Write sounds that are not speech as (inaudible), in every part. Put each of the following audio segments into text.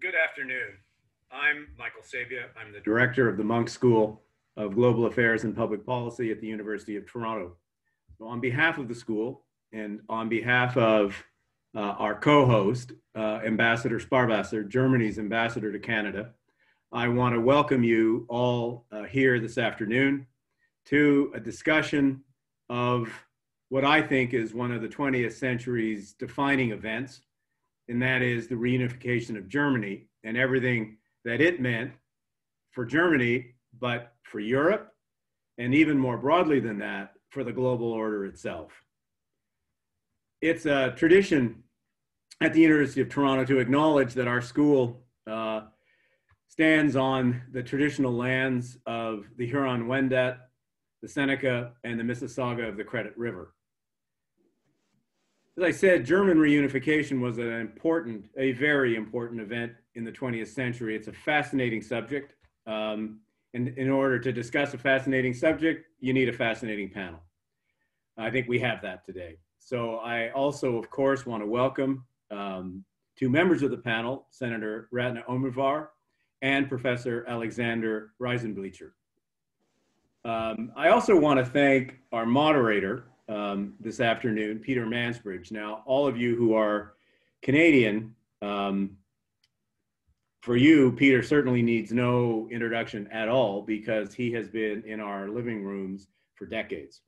Good afternoon. I'm Michael Sabia. I'm the director of the Munk School of Global Affairs and Public Policy at the University of Toronto. So on behalf of the school and on behalf of uh, our co-host, uh, Ambassador Sparwasser, Germany's ambassador to Canada, I want to welcome you all uh, here this afternoon to a discussion of what I think is one of the 20th century's defining events, and that is the reunification of Germany and everything that it meant for Germany, but for Europe, and even more broadly than that, for the global order itself. It's a tradition at the University of Toronto to acknowledge that our school uh, stands on the traditional lands of the Huron-Wendat, the Seneca, and the Mississauga of the Credit River. As I said, German reunification was an important, a very important event in the 20th century. It's a fascinating subject. Um, and in order to discuss a fascinating subject, you need a fascinating panel. I think we have that today. So I also, of course, want to welcome um, two members of the panel, Senator Ratna Omidvar and Professor Alexander Reisenbichler. Um, I also want to thank our moderator um, this afternoon, Peter Mansbridge. Now, all of you who are Canadian, um, for you, Peter certainly needs no introduction at all because he has been in our living rooms for decades.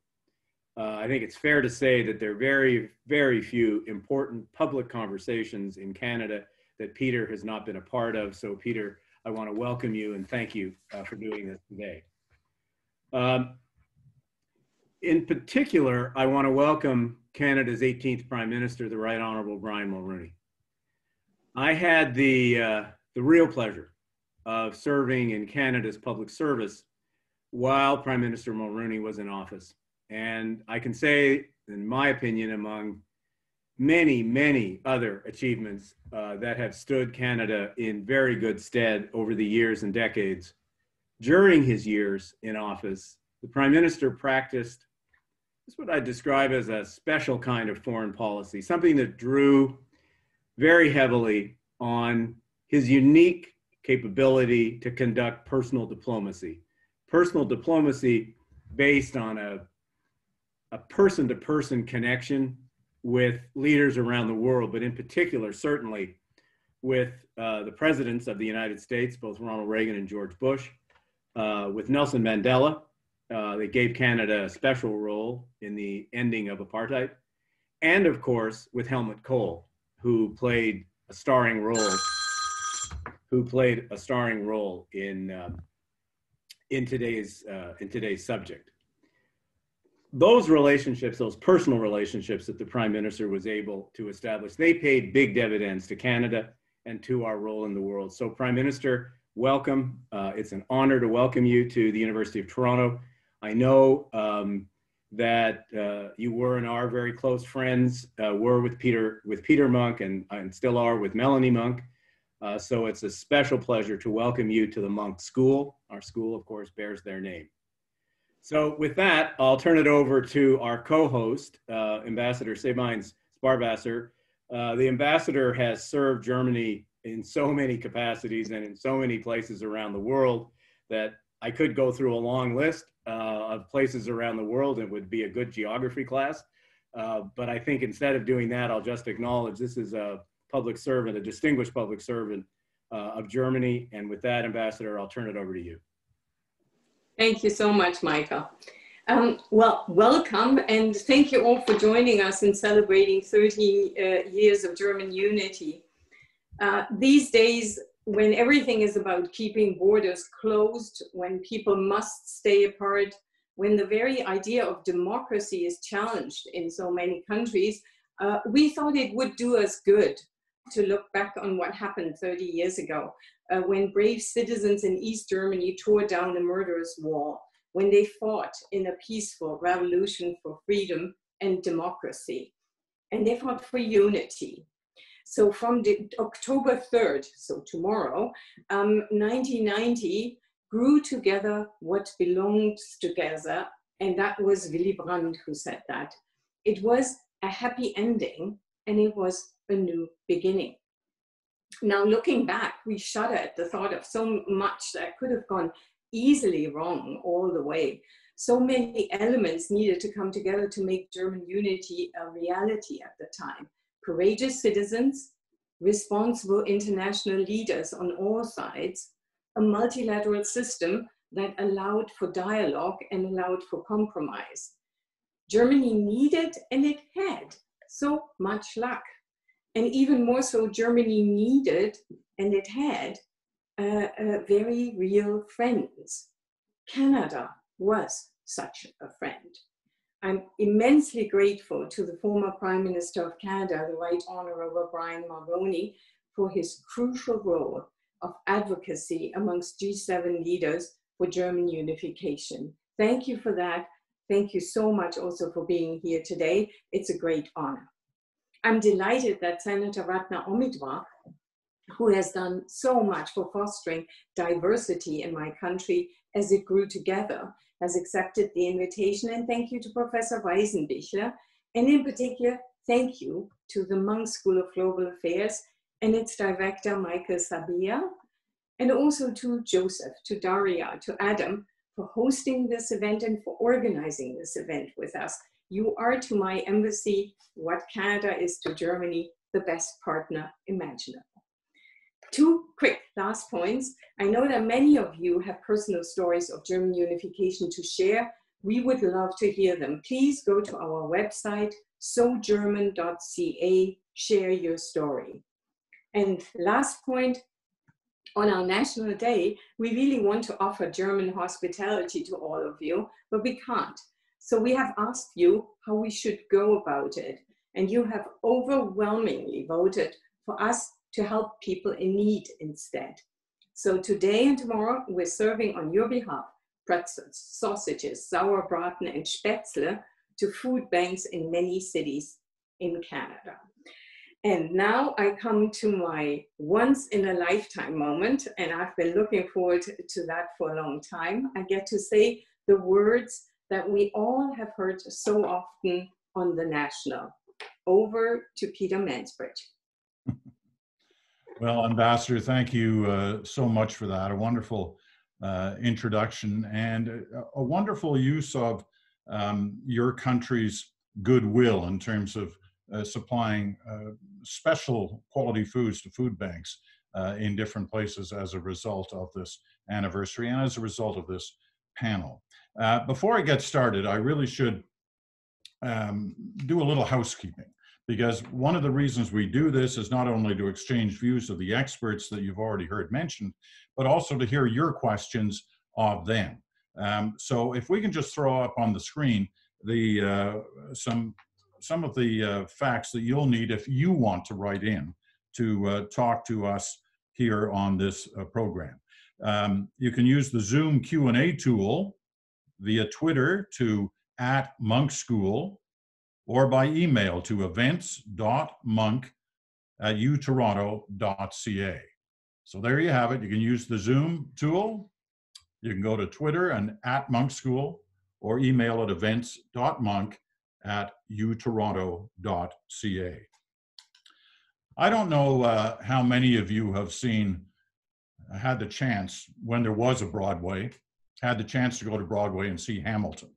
Uh, I think it's fair to say that there are very, very few important public conversations in Canada that Peter has not been a part of. So, Peter, I want to welcome you and thank you uh, for doing this today. Um, in particular, I want to welcome Canada's 18th Prime Minister, the Right Honorable Brian Mulroney. I had the, uh, the real pleasure of serving in Canada's public service while Prime Minister Mulroney was in office. And I can say, in my opinion, among many, many other achievements uh, that have stood Canada in very good stead over the years and decades, during his years in office, the Prime Minister practiced this what I describe as a special kind of foreign policy, something that drew very heavily on his unique capability to conduct personal diplomacy. Personal diplomacy based on a, a person-to-person connection with leaders around the world, but in particular, certainly with uh, the presidents of the United States, both Ronald Reagan and George Bush, uh, with Nelson Mandela, uh, that gave Canada a special role in the ending of apartheid, and of course with Helmut Kohl, who played a starring role, who played a starring role in um, in today's uh, in today's subject. Those relationships, those personal relationships that the Prime Minister was able to establish, they paid big dividends to Canada and to our role in the world. So, Prime Minister, welcome. Uh, it's an honor to welcome you to the University of Toronto. I know um, that uh, you were and are very close friends, uh, were with Peter, with Peter Munk and, and still are with Melanie Munk. Uh, so it's a special pleasure to welcome you to the Munk School. Our school, of course, bears their name. So with that, I'll turn it over to our co-host, uh, Ambassador Sabines Sparwasser. Uh, the ambassador has served Germany in so many capacities and in so many places around the world that I could go through a long list uh, of places around the world. It would be a good geography class. Uh, but I think instead of doing that, I'll just acknowledge this is a public servant, a distinguished public servant uh, of Germany. And with that, Ambassador, I'll turn it over to you. Thank you so much, Michael. Um, well, welcome and thank you all for joining us in celebrating 30 uh, years of German unity. Uh, these days, when everything is about keeping borders closed, when people must stay apart, when the very idea of democracy is challenged in so many countries, uh, we thought it would do us good to look back on what happened 30 years ago uh, when brave citizens in East Germany tore down the murderous wall, when they fought in a peaceful revolution for freedom and democracy. And they fought for unity. So from the, October 3rd, so tomorrow, um, 1990 grew together what belongs together. And that was Willy Brandt who said that. It was a happy ending and it was a new beginning. Now, looking back, we shudder at the thought of so much that could have gone easily wrong all the way. So many elements needed to come together to make German unity a reality at the time. Courageous citizens, responsible international leaders on all sides, a multilateral system that allowed for dialogue and allowed for compromise. Germany needed and it had so much luck. And even more so, Germany needed and it had uh, uh, very real friends. Canada was such a friend. I'm immensely grateful to the former Prime Minister of Canada, the Right Honorable Brian Mulroney, for his crucial role of advocacy amongst G7 leaders for German unification. Thank you for that. Thank you so much also for being here today. It's a great honor. I'm delighted that Senator Ratna Omidvar, who has done so much for fostering diversity in my country as it grew together, has accepted the invitation. And thank you to Professor Reisenbichler. And in particular, thank you to the Munk School of Global Affairs and its director, Michael Sabia, and also to Joseph, to Daria, to Adam for hosting this event and for organizing this event with us. You are to my embassy what Canada is to Germany, the best partner imaginable. Two quick last points. I know that many of you have personal stories of German unification to share. We would love to hear them. Please go to our website, sogerman.ca, share your story. And last point, on our National Day, we really want to offer German hospitality to all of you, but we can't. So we have asked you how we should go about it. And you have overwhelmingly voted for us to help people in need instead. So today and tomorrow, we're serving on your behalf pretzels, sausages, sauerbraten, and spätzle to food banks in many cities in Canada. And now I come to my once in a lifetime moment, and I've been looking forward to that for a long time. I get to say the words that we all have heard so often on the national. Over to Peter Mansbridge. Well, Ambassador, thank you uh, so much for that. A wonderful uh, introduction and a, a, wonderful use of um, your country's goodwill in terms of uh, supplying uh, special quality foods to food banks uh, in different places as a result of this anniversary and as a result of this panel. Uh, before I get started, I really should um, do a little housekeeping because one of the reasons we do this is not only to exchange views of the experts that you've already heard mentioned, but also to hear your questions of them. Um, so if we can just throw up on the screen the uh, some some of the uh, facts that you'll need if you want to write in to uh, talk to us here on this uh, program. Um, you can use the Zoom Q&A tool via Twitter to at Munk School or by email to events.munk at utoronto.ca. So there you have it. You can use the Zoom tool. You can go to Twitter and at Munk School or email at events.munk at utoronto.ca. I don't know uh, how many of you have seen, had the chance when there was a Broadway, had the chance to go to Broadway and see Hamilton.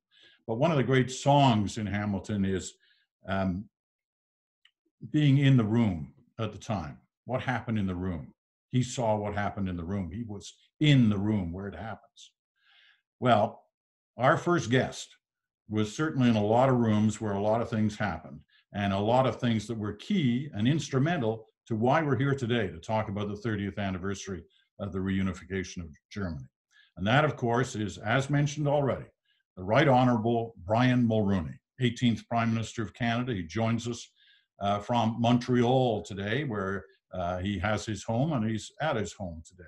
But one of the great songs in Hamilton is um, being in the room at the time. What happened in the room? He saw what happened in the room. He was in the room where it happens. Well, our first guest was certainly in a lot of rooms where a lot of things happened and a lot of things that were key and instrumental to why we're here today to talk about the 30th anniversary of the reunification of Germany. And that, of course, is, as mentioned already, the Right Honorable Brian Mulroney, 18th Prime Minister of Canada. He joins us uh, from Montreal today, where uh, he has his home and he's at his home today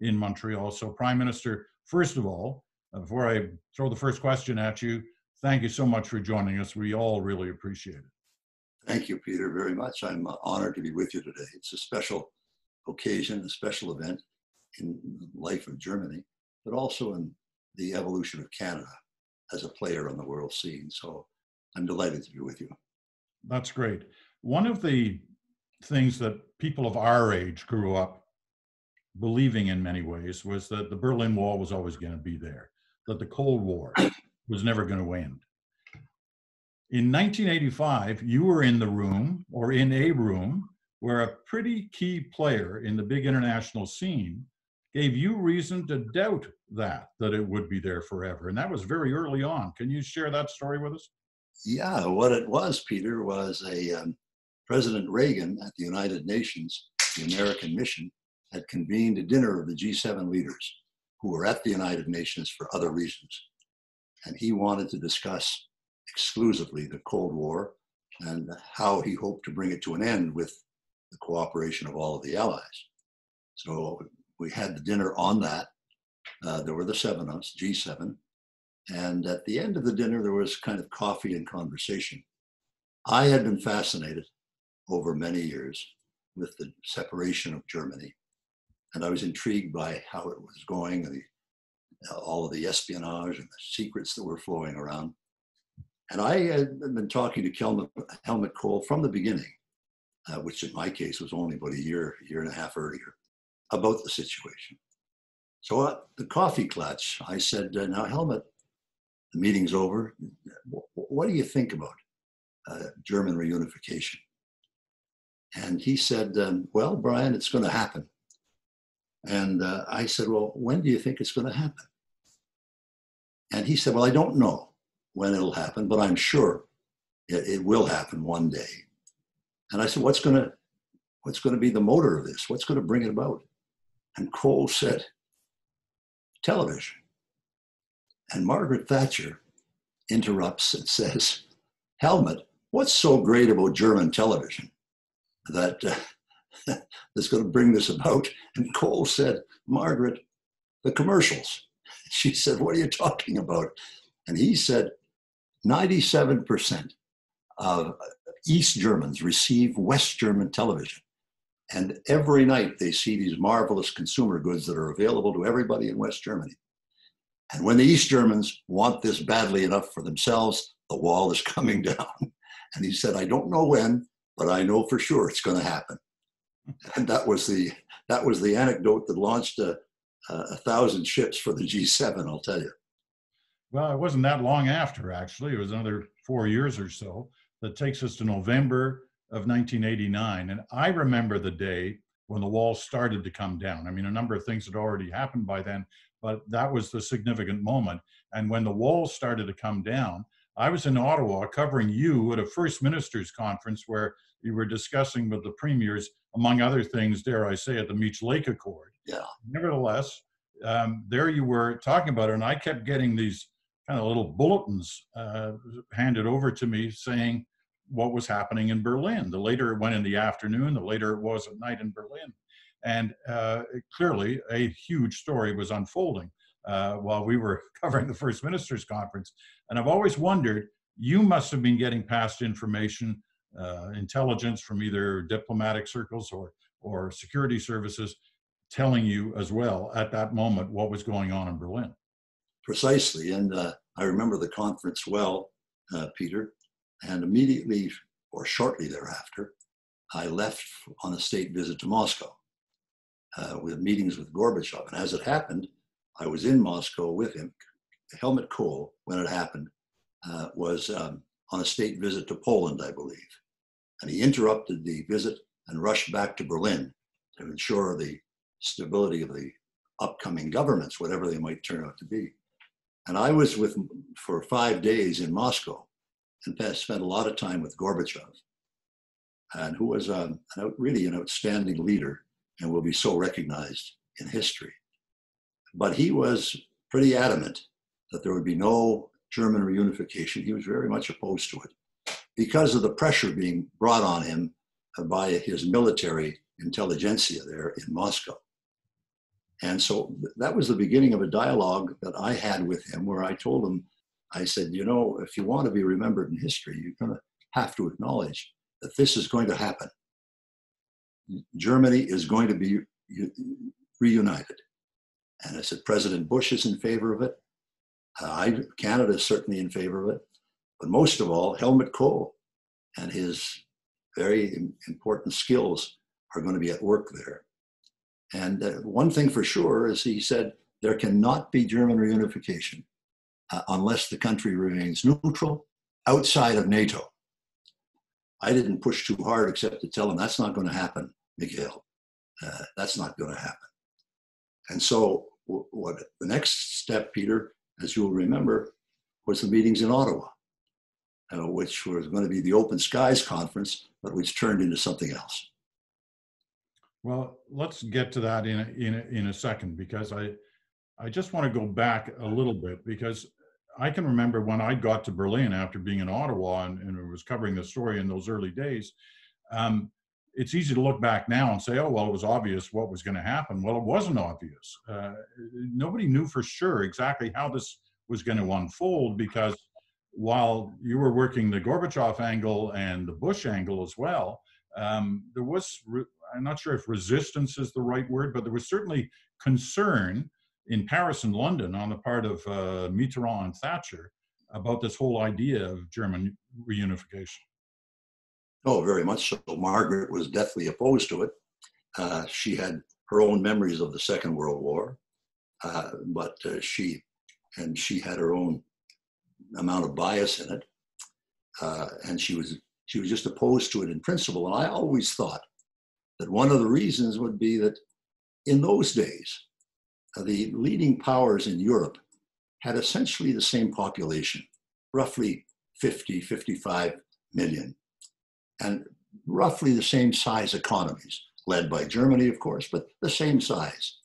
in Montreal. So, Prime Minister, first of all, uh, before I throw the first question at you, thank you so much for joining us. We all really appreciate it. Thank you, Peter, very much. I'm uh, honored to be with you today. It's a special occasion, a special event in the life of Germany, but also in the evolution of Canada as a player on the world scene. So I'm delighted to be with you. That's great. One of the things that people of our age grew up believing in many ways was that the Berlin Wall was always going to be there, that the Cold War (coughs) was never going to end. In 1985, you were in the room or in a room where a pretty key player in the big international scene gave you reason to doubt that, that it would be there forever. And that was very early on. Can you share that story with us? Yeah, what it was, Peter, was a um, President Reagan at the United Nations, the American mission, had convened a dinner of the G7 leaders who were at the United Nations for other reasons. And he wanted to discuss exclusively the Cold War and how he hoped to bring it to an end with the cooperation of all of the allies. So we had the dinner on that. Uh, there were the seven of us, G7. And at the end of the dinner, there was kind of coffee and conversation. I had been fascinated over many years with the separation of Germany. And I was intrigued by how it was going and the, all of the espionage and the secrets that were flowing around. And I had been talking to Helmut, Helmut Kohl from the beginning, uh, which in my case was only about a year, year and a half earlier, about the situation. So at the coffee clutch, I said, uh, now Helmut, the meeting's over. What do you think about uh, German reunification? And he said, um, well, Brian, it's going to happen. And uh, I said, well, when do you think it's going to happen? And he said, well, I don't know when it'll happen, but I'm sure it, it will happen one day. And I said, what's going to what's going to be the motor of this? What's going to bring it about? And Kohl said, television. And Margaret Thatcher interrupts and (laughs) says, Helmut, what's so great about German television that uh, (laughs) that's going to bring this about? And Kohl said, Margaret, the commercials. (laughs) She said, What are you talking about? And he said, 97% of East Germans receive West German television. And every night they see these marvelous consumer goods that are available to everybody in West Germany. And when the East Germans want this badly enough for themselves, the wall is (laughs) coming down. And he said, I don't know when, but I know for sure it's going to happen. (laughs) And that was the that was the anecdote that launched a, a thousand ships for the G7. I'll tell you. Well, it wasn't that long after, actually. It was another four years or so that takes us to November of 1989. And I remember the day when the wall started to come down. I mean, a number of things had already happened by then, but that was the significant moment. And when the wall started to come down, I was in Ottawa covering you at a First Ministers Conference where you were discussing with the premiers, among other things, dare I say, at the Meech Lake Accord. Yeah. Nevertheless, um, there you were talking about it, and I kept getting these kind of little bulletins uh, handed over to me saying what was happening in Berlin. The later it went in the afternoon, the later it was at night in Berlin. And uh, clearly, a huge story was unfolding uh, while we were (laughs) covering the First Ministers Conference. And I've always wondered you must have been getting past information, uh, intelligence from either diplomatic circles or, or security services telling you as well at that moment what was going on in Berlin. Precisely. And uh, I remember the conference well, uh, Peter. And immediately or shortly thereafter, I left on a state visit to Moscow uh, with meetings with Gorbachev. And as it happened, I was in Moscow with him. Helmut Kohl, when it happened, uh, was um, on a state visit to Poland, I believe. And he interrupted the visit and rushed back to Berlin to ensure the stability of the upcoming governments, whatever they might turn out to be. And I was with for five days in Moscow spent a lot of time with Gorbachev, and who was um, an, really an outstanding leader and will be so recognized in history. But he was pretty adamant that there would be no German reunification. He was very much opposed to it because of the pressure being brought on him by his military intelligentsia there in Moscow. And so that was the beginning of a dialogue that I had with him where I told him, I said, you know, if you want to be remembered in history, you're going to have to acknowledge that this is going to happen. Germany is going to be reunited. And I said, President Bush is in favor of it. I, Canada is certainly in favor of it. But most of all, Helmut Kohl and his very important skills are going to be at work there. And uh, one thing for sure is he said there cannot be German reunification uh, unless the country remains neutral outside of NATO. I didn't push too hard except to tell him that's not going to happen, Mikhail. Uh, that's not going to happen. And so, what the next step, Peter, as you'll remember, was the meetings in Ottawa, uh, which was going to be the Open Skies Conference, but which turned into something else. Well, let's get to that in a, in a, in a second because I I just want to go back a little bit because I can remember when I got to Berlin after being in Ottawa and, and was covering the story in those early days. Um, it's easy to look back now and say, oh, well, it was obvious what was going to happen. Well, it wasn't obvious. Uh, nobody knew for sure exactly how this was going to unfold because while you were working the Gorbachev angle and the Bush angle as well, um, there was, re- I'm not sure if resistance is the right word, but there was certainly concern in Paris and London on the part of uh, Mitterrand and Thatcher about this whole idea of German reunification. Oh, very much so. Margaret was deathly opposed to it. Uh, she had her own memories of the Second World War, uh, but uh, she and she had her own amount of bias in it, uh, and she was she was just opposed to it in principle. And I always thought that one of the reasons would be that in those days, the leading powers in Europe had essentially the same population, roughly 50, 55 million and roughly the same size economies, led by Germany, of course, but the same size.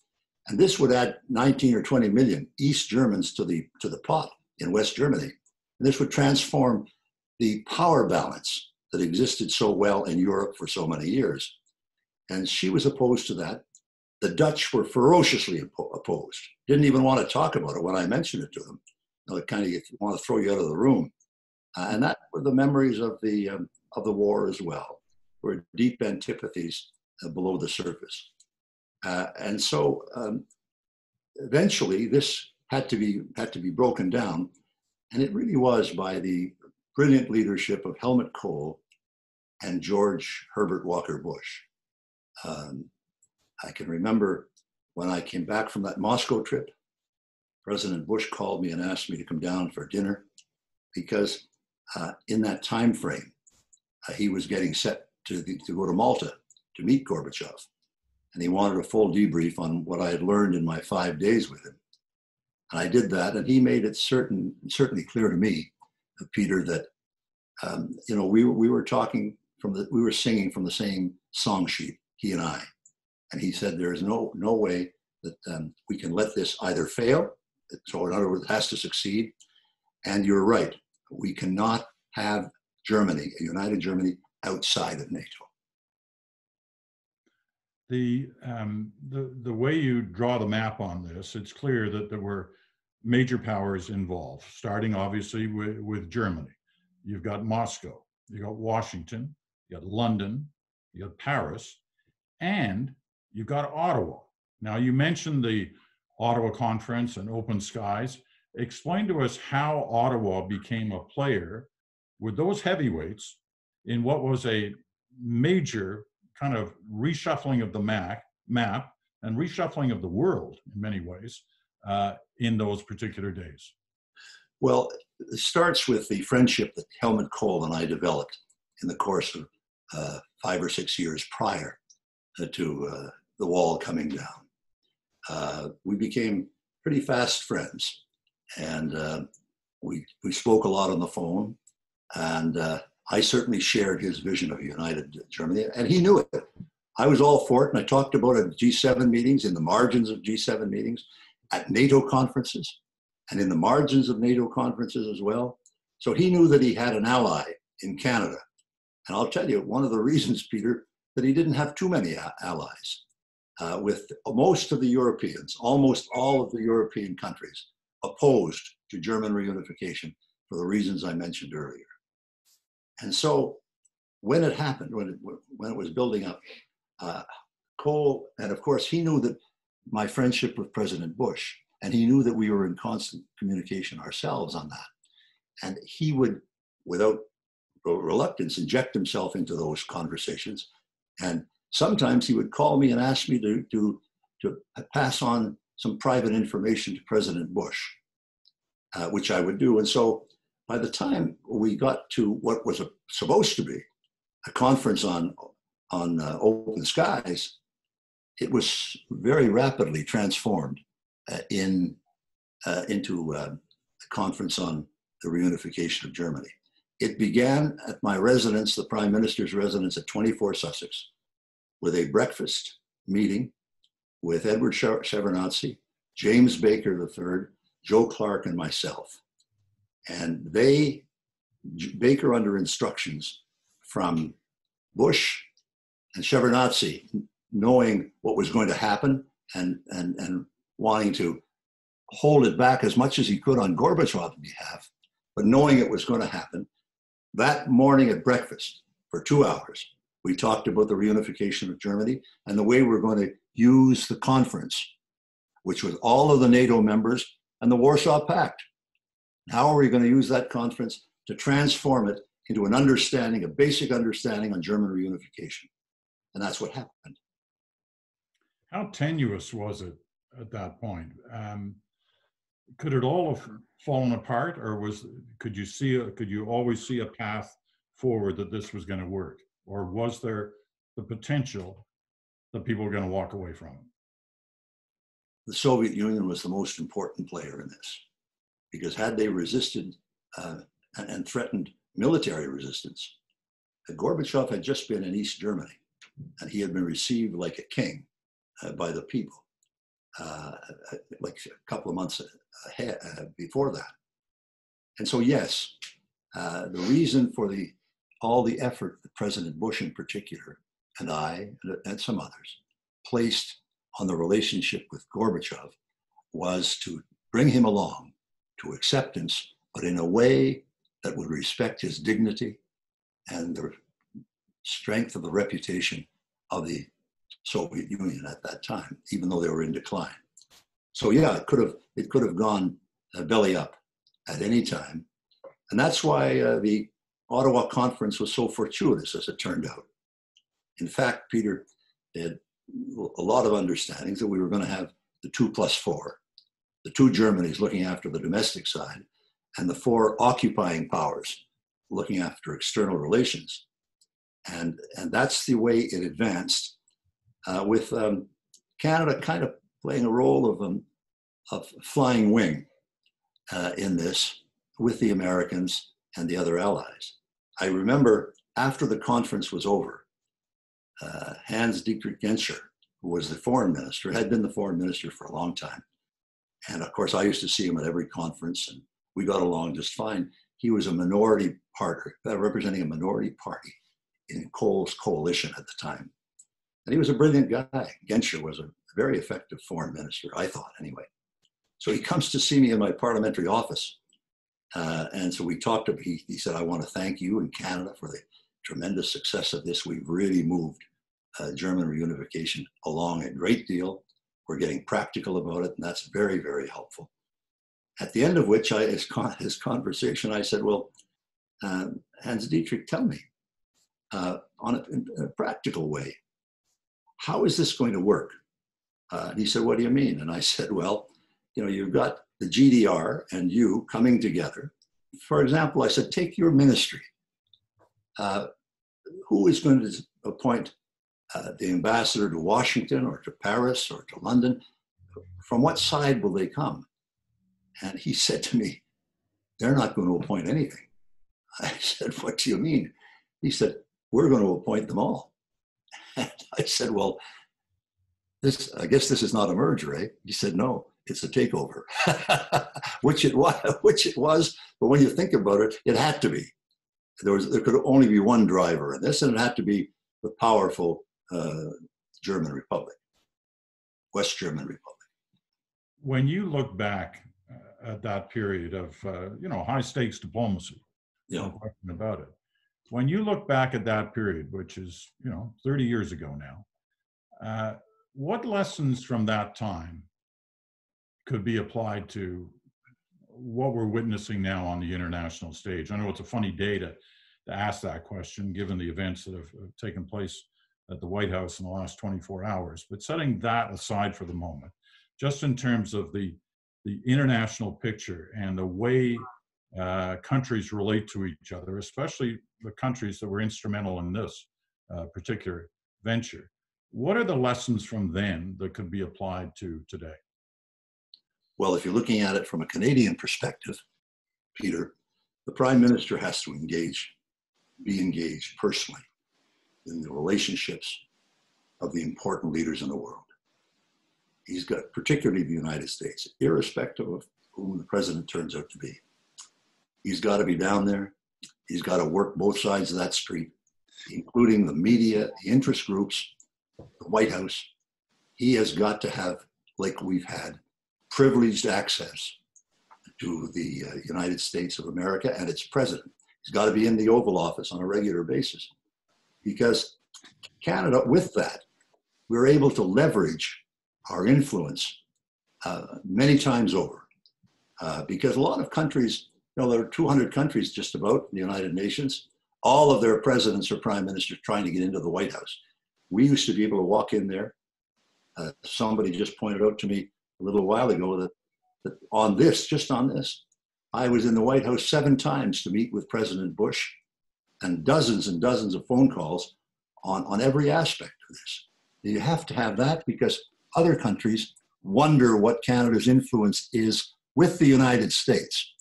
And this would add 19 or 20 million East Germans to the, to the pot in West Germany. And this would transform the power balance that existed so well in Europe for so many years. And she was opposed to that. The Dutch were ferociously opposed, didn't even want to talk about it when I mentioned it to them. They kind of want to throw you out of the room. Uh, and that were the memories of the um, of the war as well, were deep antipathies uh, below the surface. Uh, and so um, eventually this had to be had to be broken down, and it really was by the brilliant leadership of Helmut Kohl and George Herbert Walker Bush. Um, I can remember when I came back from that Moscow trip, President Bush called me and asked me to come down for dinner because uh, in that time frame, uh, he was getting set to, the, to go to Malta to meet Gorbachev. And he wanted a full debrief on what I had learned in my five days with him. And I did that, and he made it certain, certainly clear to me, uh, Peter, that um, you know we we were talking from the we were singing from the same song sheet, he and I. And he said there is no no way that um, we can let this either fail, so in other words, it has to succeed. And you're right, we cannot have Germany, a united Germany outside of NATO. The, um, the, the way you draw the map on this, it's clear that there were major powers involved, starting obviously with, with Germany. You've got Moscow, you've got Washington, you got London, you got Paris, and you've got Ottawa. Now, you mentioned the Ottawa Conference and Open Skies. Explain to us how Ottawa became a player with those heavyweights in what was a major kind of reshuffling of the map, map and reshuffling of the world in many ways uh, in those particular days? Well, it starts with the friendship that Helmut Kohl and I developed in the course of uh, five or six years prior uh, to uh, the wall coming down. Uh, we became pretty fast friends, and uh, we we spoke a lot on the phone. And uh, I certainly shared his vision of a united Germany, and he knew it. I was all for it, and I talked about it at G7 meetings, in the margins of G7 meetings, at NATO conferences, and in the margins of NATO conferences as well. So he knew that he had an ally in Canada. And I'll tell you, one of the reasons, Peter, that he didn't have too many allies. Uh, with most of the Europeans, almost all of the European countries, opposed to German reunification for the reasons I mentioned earlier. And so when it happened, when it, when it was building up, uh, Kohl, and of course, he knew that my friendship with President Bush, and he knew that we were in constant communication ourselves on that. And he would, without reluctance, inject himself into those conversations. And sometimes he would call me and ask me to, to, to pass on some private information to President Bush, uh, which I would do. And so by the time we got to what was a, supposed to be a conference on, on uh, open skies, it was very rapidly transformed uh, in, uh, into uh, a conference on the reunification of Germany. It began at my residence, the Prime Minister's residence at 24 Sussex, with a breakfast meeting with Edward Shevardnadze, James Baker III, Joe Clark, and myself. And they, Baker under instructions from Bush and Shevardnadze, knowing what was going to happen and, and, and wanting to hold it back as much as he could on Gorbachev's behalf, but knowing it was going to happen, that morning at breakfast for two hours, we talked about the reunification of Germany and the way we're going to use the conference, which was all of the NATO members and the Warsaw Pact. How are we going to use that conference to transform it into an understanding, a basic understanding on German reunification? And that's what happened. How tenuous was it at that point? Um, could it all have fallen apart, or was could you see could you always see a path forward that this was going to work, or was there the potential that people were going to walk away from it? The Soviet Union was the most important player in this, because had they resisted uh, and threatened military resistance, Gorbachev had just been in East Germany, and he had been received like a king uh, by the people, uh, like a couple of months ahead, uh, before that. And so, yes, uh, the reason for the all the effort that President Bush, in particular, and I and, some others placed on the relationship with Gorbachev was to bring him along to acceptance, but in a way that would respect his dignity and the strength of the reputation of the Soviet Union at that time, even though they were in decline. So yeah, it could have it could have gone uh, belly up at any time, and that's why uh, the Ottawa conference was so fortuitous, as it turned out. In fact, Peter had a lot of understandings that we were going to have the two plus four, the two Germanys looking after the domestic side, and the four occupying powers looking after external relations. And, and that's the way it advanced uh, with um, Canada kind of playing a role of, um, of flying wing uh, in this with the Americans and the other allies. I remember after the conference was over, uh, Hans Dietrich Genscher, who was the foreign minister, had been the foreign minister for a long time. And of course, I used to see him at every conference, and we got along just fine. He was a minority partner, uh, representing a minority party in Kohl's coalition at the time. And he was a brilliant guy. Genscher was a very effective foreign minister, I thought, anyway. So he comes to see me in my parliamentary office. Uh, and so we talked, about, he, he said, I want to thank you and Canada for the tremendous success of this. We've really moved uh, German reunification along a great deal. We're getting practical about it, and that's very, very helpful. At the end of which, I, his, con- his conversation, I said, Well, um, Hans Dietrich, tell me, uh, on a, in a practical way, how is this going to work? Uh, and he said, What do you mean? And I said, Well, you know, you've got the GDR and you coming together. For example, I said, Take your ministry. Uh, who is going to appoint uh, the ambassador to Washington or to Paris or to London? From what side will they come? And he (laughs) said to me, They're not going to appoint anything. I (laughs) said, What do you mean? He said, We're going to appoint them all. (laughs) And I said, Well, this, I guess this is not a merger, eh? He said, No, it's a takeover, (laughs) which it was, (laughs) which it was. But when you think about it, it had to be. There was there could only be one driver in this, and it had to be the powerful uh, German Republic, West German Republic. When you look back uh, at that period of uh, you know high stakes diplomacy, yeah. no question about it. When you look back at that period, which is you know 30 years ago now, uh, what lessons from that time could be applied to what we're witnessing now on the international stage? I know it's a funny day to to ask that question, given the events that have, taken place at the White House in the last 24 hours. But setting that aside for the moment, just in terms of the the international picture and the way uh, countries relate to each other, especially the countries that were instrumental in this uh, particular venture. What are the lessons from then that could be applied to today? Well, if you're looking at it from a Canadian perspective, Peter, the Prime Minister has to engage, be engaged personally in the relationships of the important leaders in the world. He's got, particularly the United States, irrespective of whom the president turns out to be. He's got to be down there. He's got to work both sides of that street, including the media, the interest groups, the White House. He has got to have, like we've had, privileged access to the uh, United States of America and its president. He's got to be in the Oval Office on a regular basis because Canada, with that, we're able to leverage our influence uh, many times over. Uh, because a lot of countries, you know, there are 200 countries just about in the United Nations. All of their presidents or prime ministers trying to get into the White House. We used to be able to walk in there. Uh, somebody just pointed out to me a little while ago that, that on this, just on this, I was in the White House seven times to meet with President Bush and dozens and dozens of phone calls on, on every aspect of this. You have to have that because other countries wonder what Canada's influence is with the United States.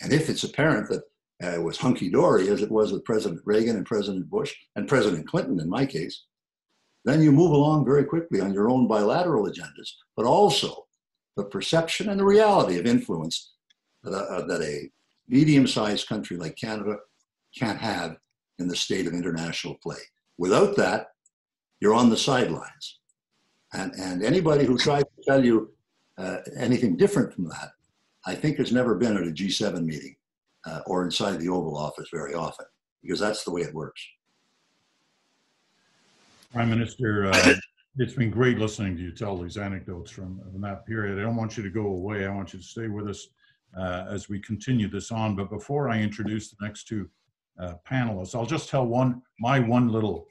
And if it's apparent that uh, it was hunky dory, as it was with President Reagan and President Bush and President Clinton in my case, then you move along very quickly on your own bilateral agendas, but also the perception and the reality of influence that a, uh, that a medium sized country like Canada can't have in the state of international play. Without that, you're on the sidelines. And, and anybody who tries to tell you uh, anything different from that, I think has never been at a G7 meeting uh, or inside the Oval Office very often, because that's the way it works. Prime Minister, uh, it's been great listening to you tell these anecdotes from, from, that period. I don't want you to go away. I want you to stay with us uh, as we continue this on. But before I introduce the next two uh, panelists, I'll just tell one my one little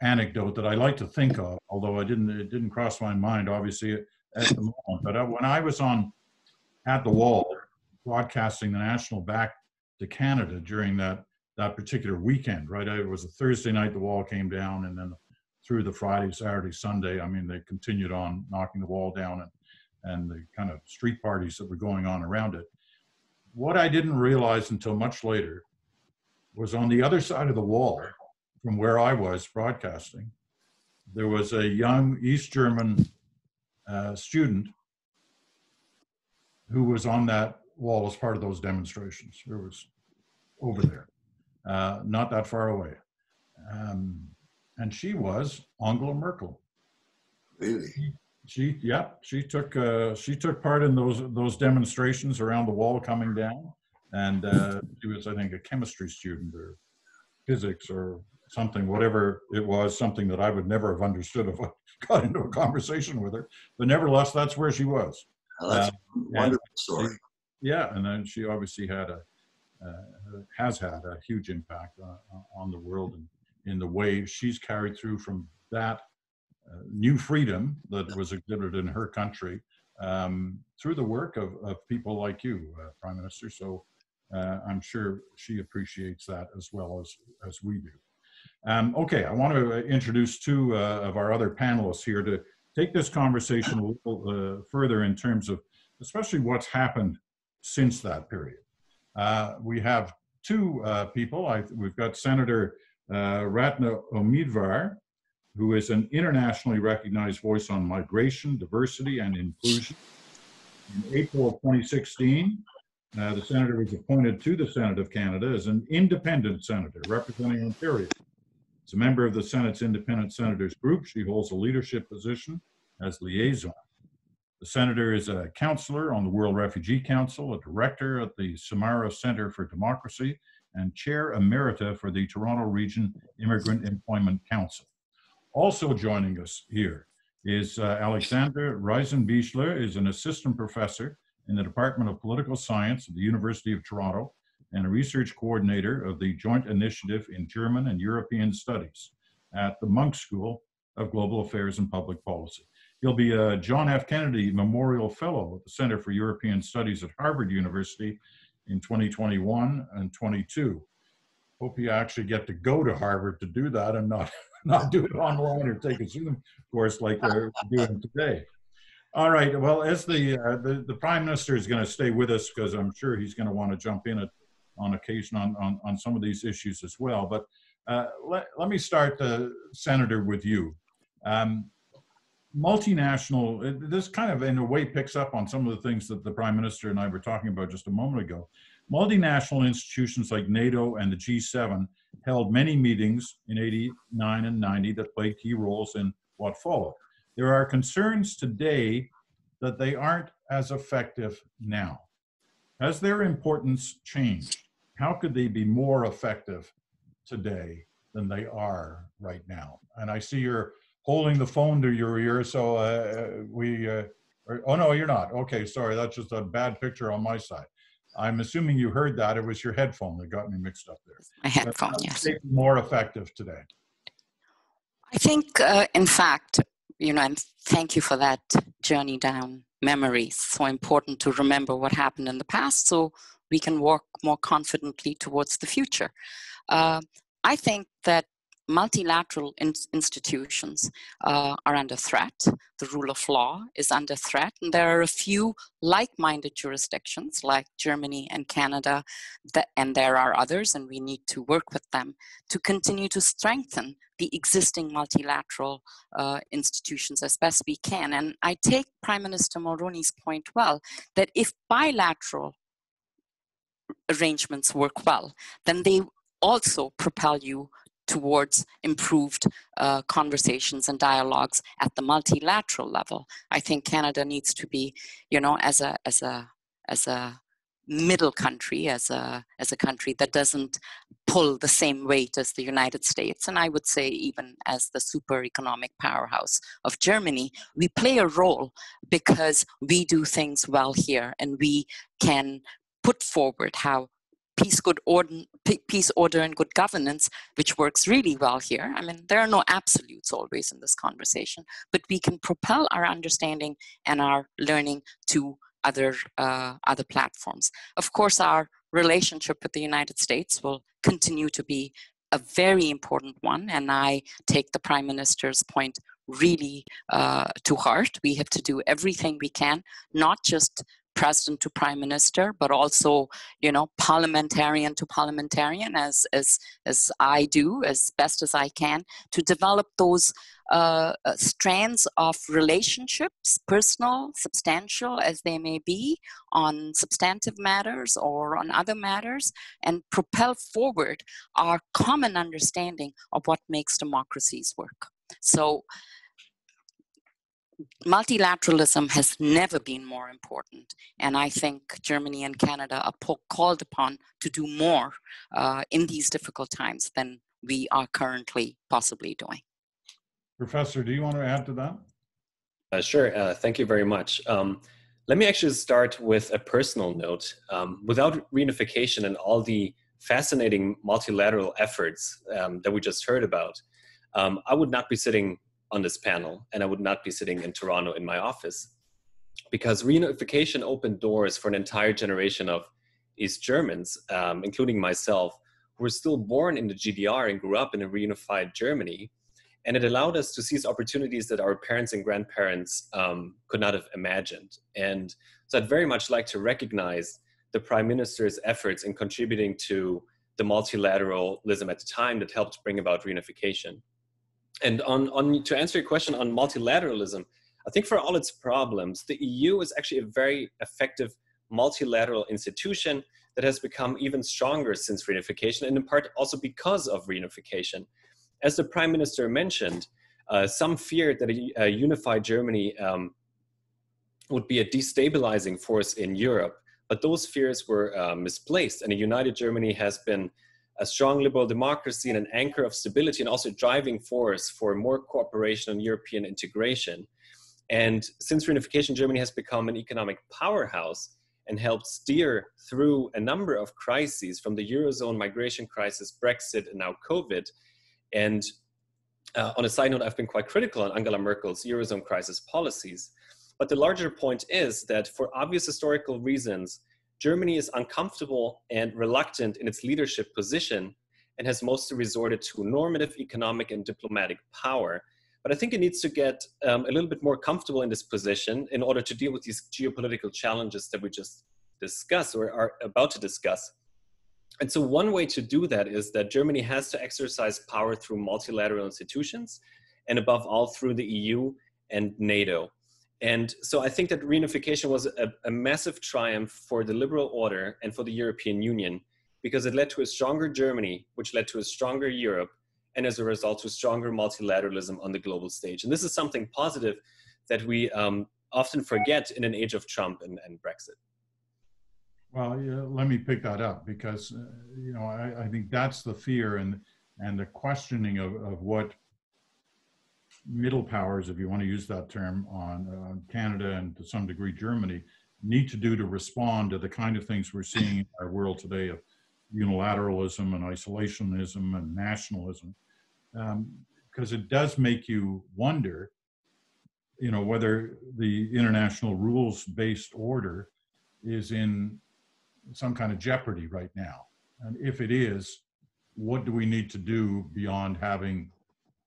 anecdote that I like to think of, although I didn't, it didn't cross my mind, obviously, at the moment. But uh, when I was on at the wall broadcasting the national back to Canada during that that particular weekend, right? It was a Thursday night. The wall came down, and then through the Friday, Saturday, Sunday. I mean, they continued on knocking the wall down and and the kind of street parties that were going on around it. What I didn't realize until much later was on the other side of the wall from where I was broadcasting, there was a young East German uh, student who was on that wall as part of those demonstrations. It was over there, uh, not that far away. Um, and she was Angela Merkel. Really? She, yeah, she took uh, she took part in those those demonstrations around the wall coming down, and uh, she was, I think, a chemistry student or physics or something, whatever it was, something that I would never have understood if I (laughs) got into a conversation with her. But nevertheless, that's where she was. Oh, that's a wonderful story. She, yeah, and then she obviously had a uh, has had a huge impact uh, on the world and in the way she's carried through from that uh, new freedom that was exhibited in her country um, through the work of, of people like you, uh, Prime Minister. So uh, I'm sure she appreciates that as well as as we do. Um, okay, I want to introduce two uh, of our other panelists here to take this conversation a little uh, further in terms of especially what's happened since that period. Uh, we have two uh, people. I, we've got Senator uh, Ratna Omidvar, who is an internationally recognized voice on migration, diversity, and inclusion. In April of 2016, uh, the senator was appointed to the Senate of Canada as an independent senator representing Ontario. As a member of the Senate's Independent Senators Group, she holds a leadership position as liaison. The senator is a counselor on the World Refugee Council, a director at the Samara Center for Democracy, and chair emerita for the Toronto Region Immigrant Employment Council. Also joining us here is uh, Alexander Reisenbichler, is an assistant professor in the Department of Political Science at the University of Toronto and a research coordinator of the Joint Initiative in German and European Studies at the Munk School of Global Affairs and Public Policy. He'll be a John F. Kennedy Memorial Fellow at the Center for European Studies at Harvard University in 2021 and 22. Hope you actually get to go to Harvard to do that and not, (laughs) not do it online or take a Zoom course like we're doing today. All right. Well, as the uh, the, the prime minister is going to stay with us because I'm sure he's going to want to jump in at, on occasion on, on on some of these issues as well. But uh, let let me start, uh, Senator, with you. Um, multinational. This kind of, in a way, picks up on some of the things that the prime minister and I were talking about just a moment ago. Multinational institutions like NATO and the G7 held many meetings in 89 and 90 that played key roles in what followed. There are concerns today that they aren't as effective now. Has their importance changed? How could they be more effective today than they are right now? And I see you're holding the phone to your ear, so uh, we. Uh, oh no, you're not. Okay, sorry, that's just a bad picture on my side. I'm assuming you heard that. It was your headphone that got me mixed up there. My headphone, yes. More effective today. I think, uh, in fact, you know, and thank you for that journey down memory. So important to remember what happened in the past so we can work more confidently towards the future. Uh, I think that multilateral in- institutions uh, are under threat. The rule of law is under threat. And there are a few like minded jurisdictions like Germany and Canada, that, and there are others, and we need to work with them to continue to strengthen the existing multilateral uh, institutions as best we can. And I take Prime Minister Mulroney's point well that if bilateral arrangements work well, then they also propel you towards improved uh, conversations and dialogues at the multilateral level. I think Canada needs to be, you know, as a as a as a middle country, as a as a country that doesn't pull the same weight as the United States, and I would say even as the super economic powerhouse of Germany, we play a role because we do things well here, and we can put forward how peace, good order, peace, order, and good governance, which works really well here. I mean, there are no absolutes always in this conversation, but we can propel our understanding and our learning to other uh, other platforms. Of course, our relationship with the United States will continue to be a very important one, and I take the Prime Minister's point really uh, to heart. We have to do everything we can, not just president to prime minister, but also, you know, parliamentarian to parliamentarian, as as as I do as best as I can, to develop those uh, uh, strands of relationships, personal, substantial as they may be, on substantive matters or on other matters, and propel forward our common understanding of what makes democracies work. So multilateralism has never been more important. And I think Germany and Canada are po- called upon to do more uh, in these difficult times than we are currently possibly doing. Professor, do you want to add to that? Uh, sure. Uh, thank you very much. Um, let me actually start with a personal note. Um, without reunification and all the fascinating multilateral efforts um, that we just heard about, um, I would not be sitting on this panel and I would not be sitting in Toronto in my office because reunification opened doors for an entire generation of East Germans, um, including myself, who were still born in the GDR and grew up in a reunified Germany. And it allowed us to seize opportunities that our parents and grandparents um, could not have imagined. And so I'd very much like to recognize the Prime Minister's efforts in contributing to the multilateralism at the time that helped bring about reunification. And on, on to answer your question on multilateralism, I think for all its problems, the EU is actually a very effective multilateral institution that has become even stronger since reunification, and in part also because of reunification. As the Prime Minister mentioned, uh, some feared that a, a unified Germany um, would be a destabilizing force in Europe, but those fears were uh, misplaced, and a united Germany has been a strong liberal democracy and an anchor of stability and also driving force for more cooperation and European integration. And since reunification, Germany has become an economic powerhouse. and helped steer through a number of crises from the Eurozone migration crisis, Brexit, and now COVID. And uh, on a side note, I've been quite critical on Angela Merkel's Eurozone crisis policies. But the larger point is that for obvious historical reasons, Germany is uncomfortable and reluctant in its leadership position and has mostly resorted to normative economic and diplomatic power. But I think it needs to get um, a little bit more comfortable in this position in order to deal with these geopolitical challenges that we just discussed or are about to discuss. And so, one way to do that is that Germany has to exercise power through multilateral institutions and, above all, through the EU and NATO. And so I think that reunification was a, a, massive triumph for the liberal order and for the European Union because it led to a stronger Germany, which led to a stronger Europe, and as a result, to stronger multilateralism on the global stage. And this is something positive that we um, often forget in an age of Trump and, and Brexit. Well, yeah, let me pick that up because, uh, you know, I, I, think that's the fear and, and the questioning of, of what middle powers, if you want to use that term, on Canada and to some degree Germany, need to do to respond to the kind of things we're seeing in our world today of unilateralism and isolationism and nationalism. Because um, it does make you wonder, you know, whether the international rules-based order is in some kind of jeopardy right now. And if it is, what do we need to do beyond having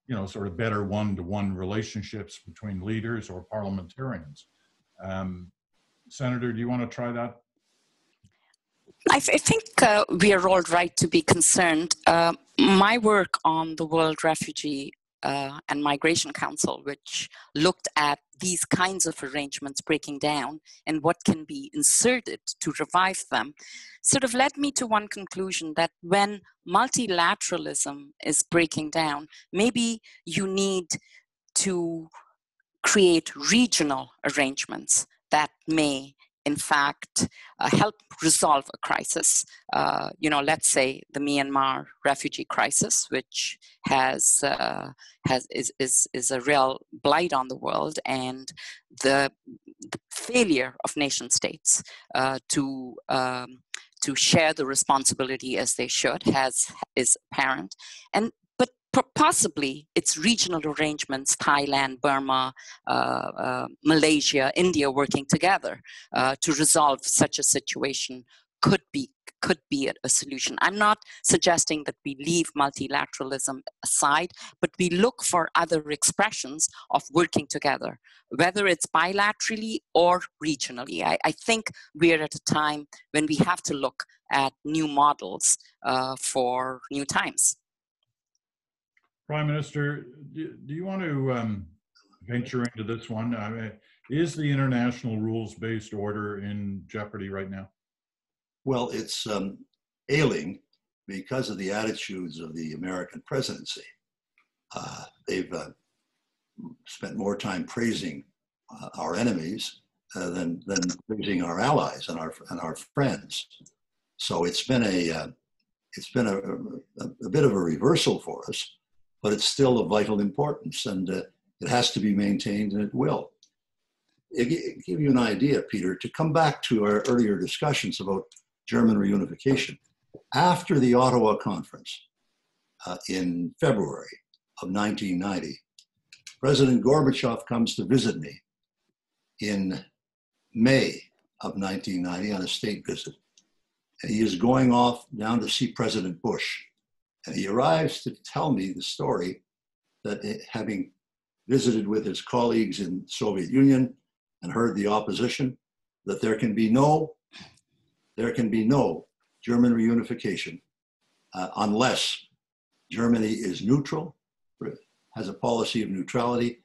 you know, sort of better one-to-one relationships between leaders or parliamentarians. Um, Senator, do you want to try that? I, I think uh, we are all right to be concerned. Uh, my work on the World Refugee uh, and Migration Council, which looked at these kinds of arrangements breaking down and what can be inserted to revive them, sort of led me to one conclusion that when multilateralism is breaking down, maybe you need to create regional arrangements that may in fact uh, help resolve a crisis. Uh, you know, let's say the Myanmar refugee crisis, which has uh, has is, is is a real blight on the world, and the, the failure of nation states uh, to um, to share the responsibility as they should has is apparent, and possibly it's regional arrangements thailand burma uh, uh, malaysia india working together uh, to resolve such a situation could be could be a, a, solution. I'm not suggesting that we leave multilateralism aside but we look for other expressions of working together whether it's bilaterally or regionally. I, I think we're at a time when we have to look at new models uh, for new times Prime Minister, do, do you want to um, venture into this one? I mean, is the international rules-based order in jeopardy right now? Well, it's um, ailing because of the attitudes of the American presidency. Uh, they've uh, spent more time praising uh, our enemies uh, than, than praising our allies and our, and our friends. So it's been a, uh, it's been a, a, a bit of a reversal for us but it's still of vital importance and uh, it has to be maintained and it will. It, give you an idea, Peter, to come back to our earlier discussions about German reunification. After the Ottawa Conference uh, in February of 1990, President Gorbachev comes to visit me in May of 1990 on a state visit. And he is going off down to see President Bush and he arrives to tell me the story that having visited with his colleagues in Soviet Union and heard the opposition, that there can be no, there can be no German reunification uh, unless Germany is neutral, has a policy of neutrality,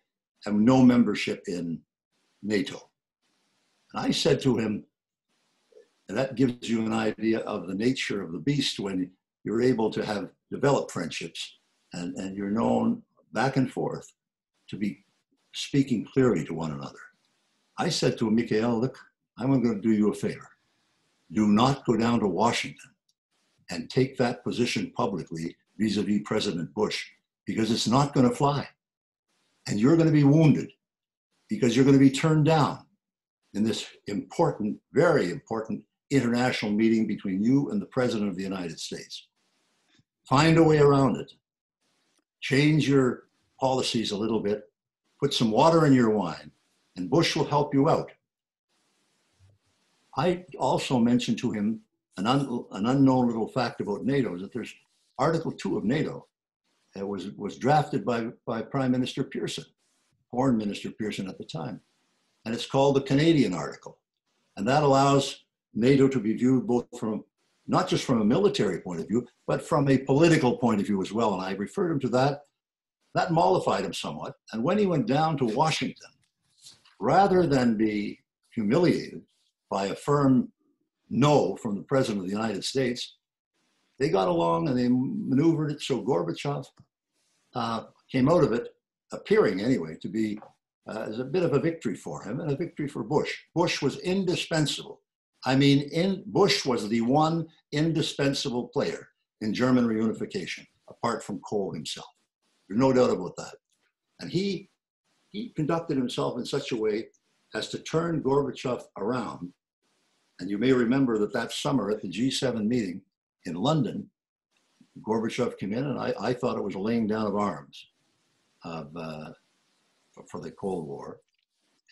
and no membership in NATO. And I said to him, and that gives you an idea of the nature of the beast when you're able to have developed friendships and, and you're known back and forth to be speaking clearly to one another. I said to Mikhail, look, I'm going to do you a favor. Do not go down to Washington and take that position publicly vis-a-vis President Bush because it's not going to fly. And you're going to be wounded because you're going to be turned down in this important, very important international meeting between you and the President of the United States. Find a way around it. Change your policies a little bit, put some water in your wine, and Bush will help you out. I also mentioned to him an, un, an unknown little fact about NATO that there's Article 2 of NATO that was, was drafted by, by Prime Minister Pearson, Foreign Minister Pearson at the time. And it's called the Canadian Article. And that allows NATO to be viewed both from, not just from a military point of view, but from a political point of view as well. And I referred him to that. That mollified him somewhat. And when he went down to Washington, rather than be humiliated by a firm no from the President of the United States, they got along and they maneuvered it so Gorbachev uh, came out of it, appearing anyway, to be uh, as a bit of a victory for him and a victory for Bush. Bush was indispensable. I mean, in, Bush was the one indispensable player in German reunification, apart from Kohl himself. There's no doubt about that. And he, he conducted himself in such a way as to turn Gorbachev around. And you may remember that that summer at the G7 meeting in London, Gorbachev came in, and I, I thought it was a laying down of arms of, uh, for, for the Cold War.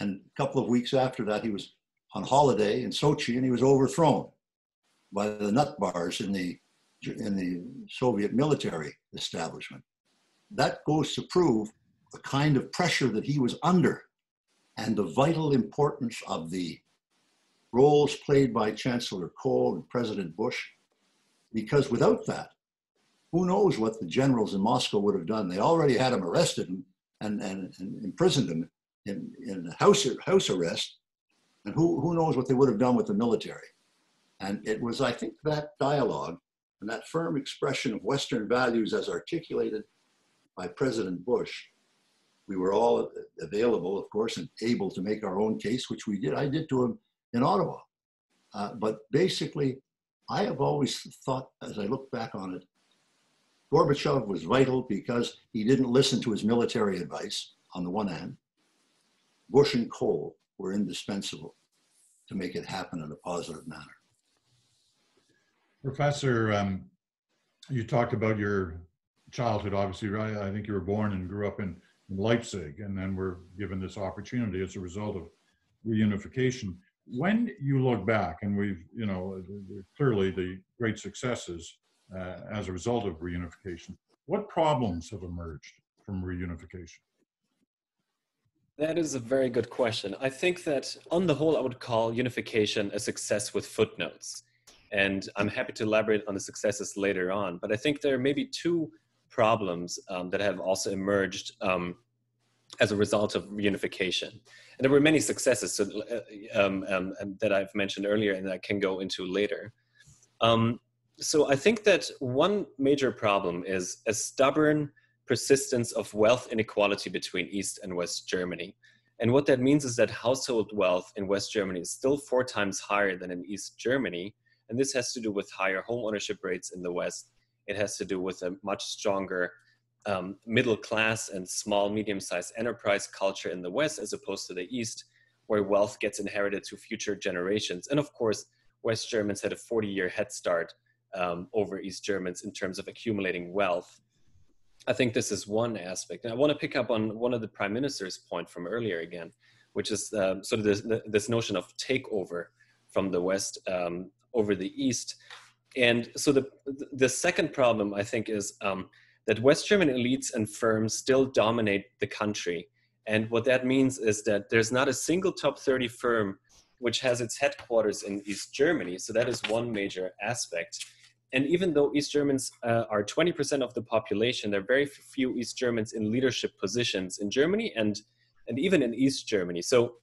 And a couple of weeks after that, he was on holiday in Sochi, and he was overthrown by the nut bars in the in the Soviet military establishment. That goes to prove the kind of pressure that he was under and the vital importance of the roles played by Chancellor Kohl and President Bush. Because without that, who knows what the generals in Moscow would have done? They already had him arrested and, and, and, imprisoned him in, in house, house arrest and who, who knows what they would have done with the military. And it was, I think, that dialogue and that firm expression of Western values as articulated by President Bush. We were all available, of course, and able to make our own case, which we did. I did to him in Ottawa. Uh, but basically, I have always thought, as I look back on it, Gorbachev was vital because he didn't listen to his military advice on the one hand. Bush and Kohl were indispensable to make it happen in a positive manner. Professor, um, you talked about your childhood, obviously, right? I think you were born and grew up in, in Leipzig, and then were given this opportunity as a result of reunification. When you look back, and we've, you know, clearly the great successes uh, as a result of reunification, what problems have emerged from reunification? That is a very good question. I think that on the whole, I would call unification a success with footnotes. And I'm happy to elaborate on the successes later on. But I think there are maybe two problems um, that have also emerged um, as a result of reunification. And there were many successes so, uh, um, um that I've mentioned earlier and I can go into later. Um, so I think that one major problem is a stubborn persistence of wealth inequality between East and West Germany. And what that means is that household wealth in West Germany is still four times higher than in East Germany. And this has to do with higher home ownership rates in the West. It has to do with a much stronger um, middle class and small, medium sized enterprise culture in the West as opposed to the East, where wealth gets inherited to future generations. And of course, West Germans had a 40 year head start um, over East Germans in terms of accumulating wealth. I think this is one aspect. And I want to pick up on one of the prime minister's point from earlier again, which is um, sort of this, this, notion of takeover from the West um, over the East. And so the, the second problem, I think, is um, that West German elites and firms still dominate the country. And what that means is that there's not a single top 30 firm which has its headquarters in East Germany. So that is one major aspect and even though East Germans uh, are 20% of the population, there are very few East Germans in leadership positions in Germany and, and even in East Germany. So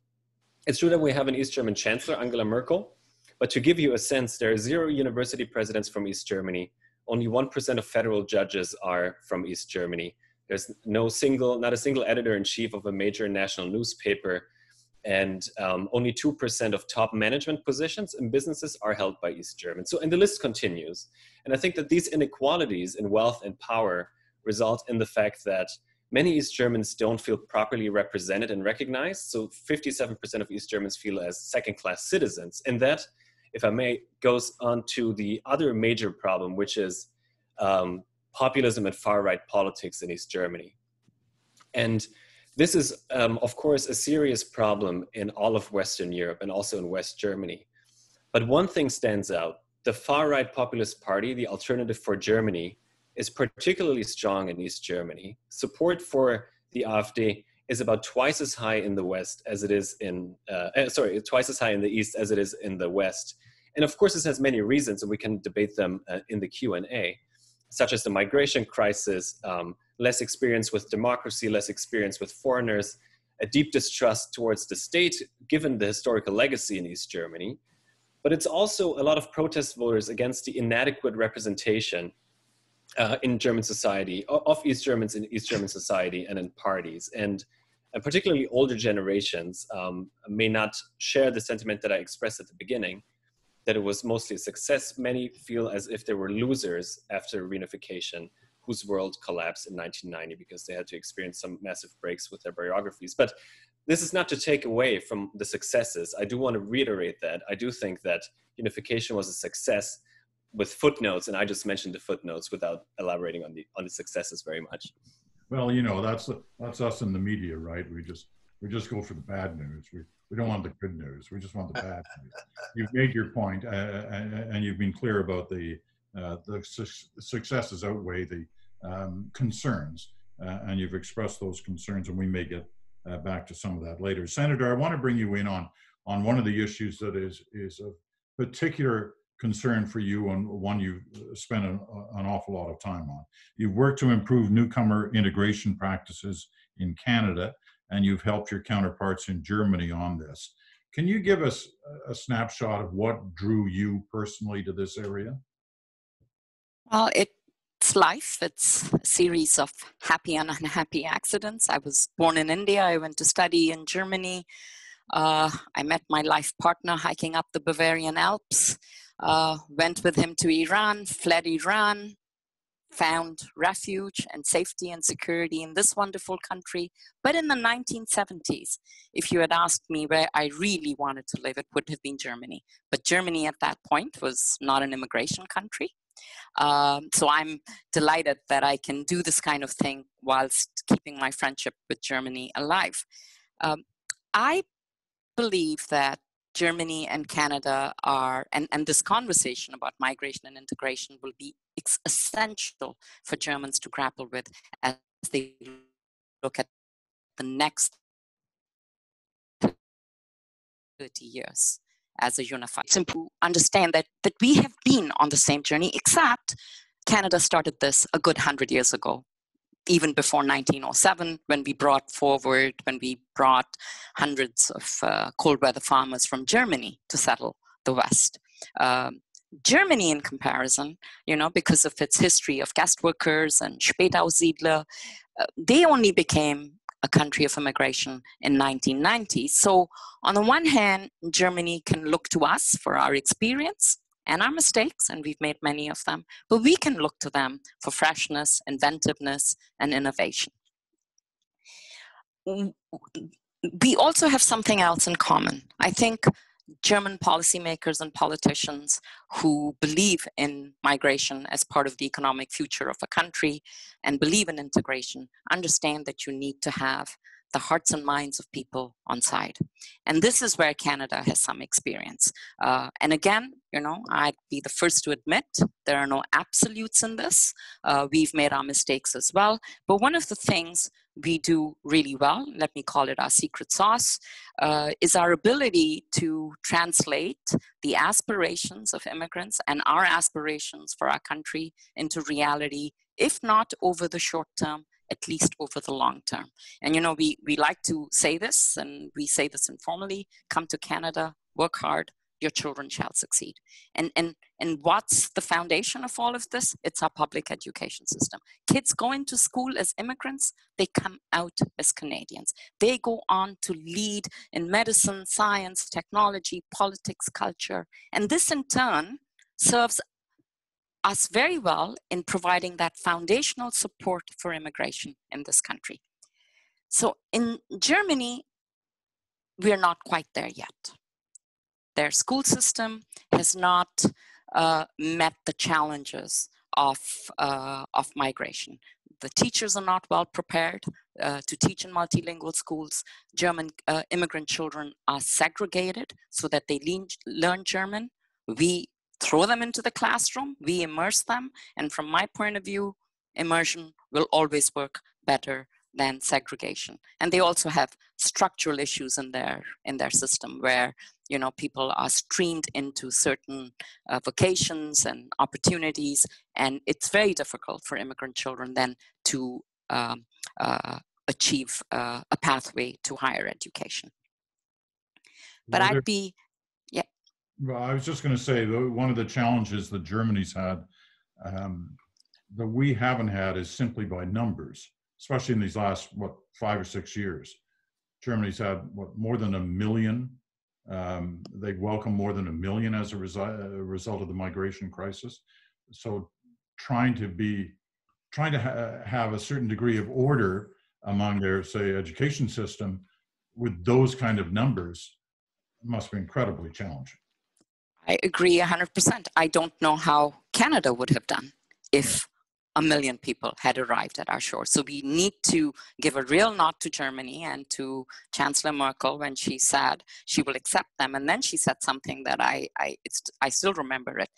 it's true that we have an East German chancellor, Angela Merkel, but to give you a sense, there are zero university presidents from East Germany. Only 1% of federal judges are from East Germany. There's no single, not a single editor in chief of a major national newspaper and um, only 2% of top management positions in businesses are held by East Germans. So, and the list continues. And I think that these inequalities in wealth and power result in the fact that many East Germans don't feel properly represented and recognized. So 57% of East Germans feel as second class citizens. And that, if I may, goes on to the other major problem, which is um, populism and far right politics in East Germany. And this is, um, of course, a serious problem in all of Western Europe and also in West Germany. But one thing stands out the far right populist party, the Alternative for Germany, is particularly strong in East Germany. Support for the AfD is about twice as high in the West as it is in, uh, eh, sorry, twice as high in the East as it is in the West. And of course, this has many reasons, and we can debate them uh, in the Q&A, such as the migration crisis, um, less experience with democracy, less experience with foreigners, a deep distrust towards the state, given the historical legacy in East Germany. But it's also a lot of protest voters against the inadequate representation uh, in German society, of East Germans in East German society and in parties. And, and particularly older generations um, may not share the sentiment that I expressed at the beginning, that it was mostly a success. Many feel as if they were losers after reunification, whose world collapsed in 1990 because they had to experience some massive breaks with their biographies. But this is not to take away from the successes. I do want to reiterate that. I do think that unification was a success with footnotes, and I just mentioned the footnotes without elaborating on the on the successes very much. Well, you know, that's that's us in the media, right? We just we just go for the bad news. We we don't want the good news. We just want the bad news. (laughs) You've made your point, uh, and you've been clear about the uh, the su- successes outweigh the um, concerns, uh, and you've expressed those concerns, and we may get uh, back to some of that later. Senator, I want to bring you in on on one of the issues that is is of particular concern for you and one you've spent an, an, awful lot of time on. You've worked to improve newcomer integration practices in Canada, and you've helped your counterparts in Germany on this. Can you give us a snapshot of what drew you personally to this area? Well, it's life. It's a series of happy and unhappy accidents. I was born in India. I went to study in Germany. Uh, I met my life partner hiking up the Bavarian Alps uh, went with him to Iran, fled Iran, found refuge and safety and security in this wonderful country. But in the 1970s, if you had asked me where I really wanted to live, it would have been Germany. But Germany at that point was not an immigration country. Um, so I'm delighted that I can do this kind of thing whilst keeping my friendship with Germany alive. Um, I believe that Germany and Canada are, and, and this conversation about migration and integration will be essential for Germans to grapple with as they look at the next 30 years as a unified. It's important to understand that, that we have been on the same journey, except Canada started this a good 100 years ago even before 1907, when we brought forward, when we brought hundreds of uh, cold weather farmers from Germany to settle the West. Um, Germany, in comparison, you know, because of its history of guest workers and Spätaussiedler, uh, they only became a country of immigration in 1990. So, on the one hand, Germany can look to us for our experience and our mistakes, and we've made many of them, but we can look to them for freshness, inventiveness, and innovation. We also have something else in common. I think German policymakers and politicians who believe in migration as part of the economic future of a country and believe in integration understand that you need to have the hearts and minds of people on side. And this is where Canada has some experience. Uh, and again, you know, I'd be the first to admit there are no absolutes in this. Uh, we've made our mistakes as well. But one of the things we do really well, let me call it our secret sauce, uh, is our ability to translate the aspirations of immigrants and our aspirations for our country into reality, if not over the short term, at least over the long term. And you know, we, we like to say this, and we say this informally come to Canada, work hard, your children shall succeed. And, and, and what's the foundation of all of this? It's our public education system. Kids go into school as immigrants, they come out as Canadians. They go on to lead in medicine, science, technology, politics, culture. And this in turn serves us very well in providing that foundational support for immigration in this country. So in Germany, we're not quite there yet. Their school system has not uh, met the challenges of, uh, of migration. The teachers are not well prepared uh, to teach in multilingual schools. German uh, immigrant children are segregated so that they learn German. We throw them into the classroom, we immerse them, and from my point of view, immersion will always work better than segregation. And they also have structural issues in their in their system where you know people are streamed into certain uh, vocations and opportunities, and it's very difficult for immigrant children then to um, uh, achieve uh, a pathway to higher education. But I'd be yeah. well, I was just going to say that one of the challenges that Germany's had um, that we haven't had is simply by numbers, especially in these last what five or six years. Germany's had what more than a million. Um, they welcome more than a million as a, resi- a result of the migration crisis. So, trying to be, trying to ha- have a certain degree of order among their, say, education system with those kind of numbers must be incredibly challenging. I agree 100%. I don't know how Canada would have done if a million people had arrived at our shores. So we need to give a real nod to Germany and to Chancellor Merkel when she said she will accept them. And then she said something that I, I, I still remember it.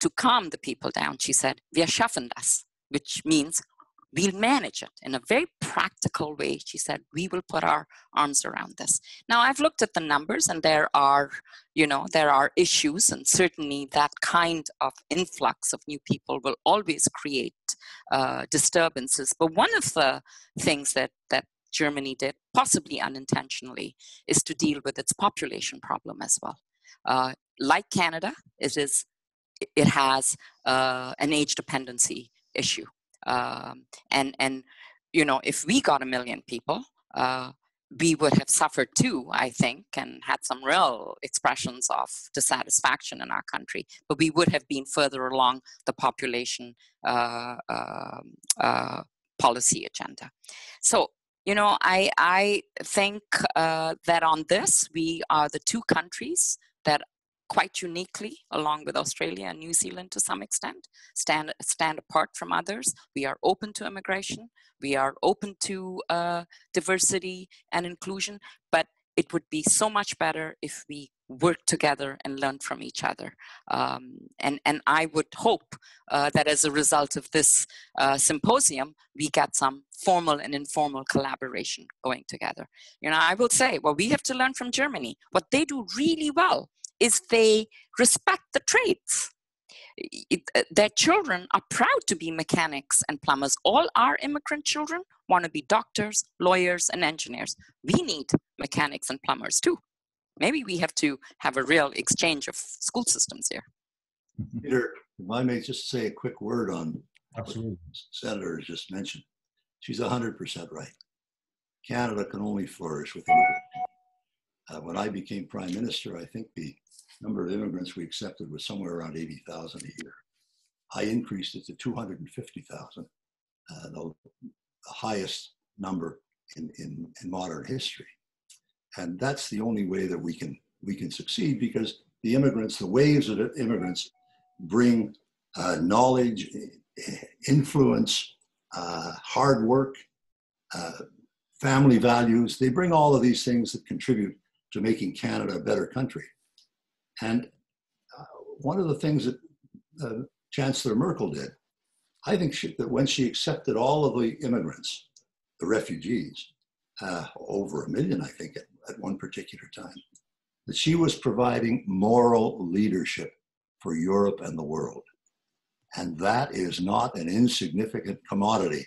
To calm the people down, she said, Wir schaffen das, which means we'll manage it in a very practical way. She said, we will put our arms around this. Now, I've looked at the numbers and there are, you know, there are issues and certainly that kind of influx of new people will always create uh, disturbances. But one of the things that, that Germany did, possibly unintentionally, is to deal with its population problem as well. Uh, like Canada, it is it has uh, an age dependency issue um, and and you know if we got a million people uh, we would have suffered too i think and had some real expressions of dissatisfaction in our country but we would have been further along the population uh, uh, uh policy agenda. So you know i i think uh, that on this we are the two countries that quite uniquely, along with Australia and New Zealand to some extent, stand, stand apart from others. We are open to immigration, we are open to uh, diversity and inclusion, but it would be so much better if we work together and learn from each other. Um, and, and I would hope uh, that as a result of this uh, symposium, we get some formal and informal collaboration going together. You know, I will say, well, we have to learn from Germany. What they do really well is they respect the trades. It, uh, their children are proud to be mechanics and plumbers. All our immigrant children want to be doctors, lawyers, and engineers. We need mechanics and plumbers too. Maybe we have to have a real exchange of school systems here. Peter, if I may just say a quick word on Absolutely. what Senator just mentioned. She's 100% right. Canada can only flourish with immigrants. Uh, when I became prime minister, I think the number of immigrants we accepted was somewhere around 80,000 a year. I increased it to 250,000, uh, the, highest number in, in, in modern history. And that's the only way that we can, we can succeed because the immigrants, the waves of immigrants bring uh, knowledge, influence, uh, hard work, uh, family values. They bring all of these things that contribute to making Canada a better country. And uh, one of the things that uh, Chancellor Merkel did, I think she, that when she accepted all of the immigrants, the refugees, uh, over a million, I think, at, at one particular time, that she was providing moral leadership for Europe and the world. And that is not an insignificant commodity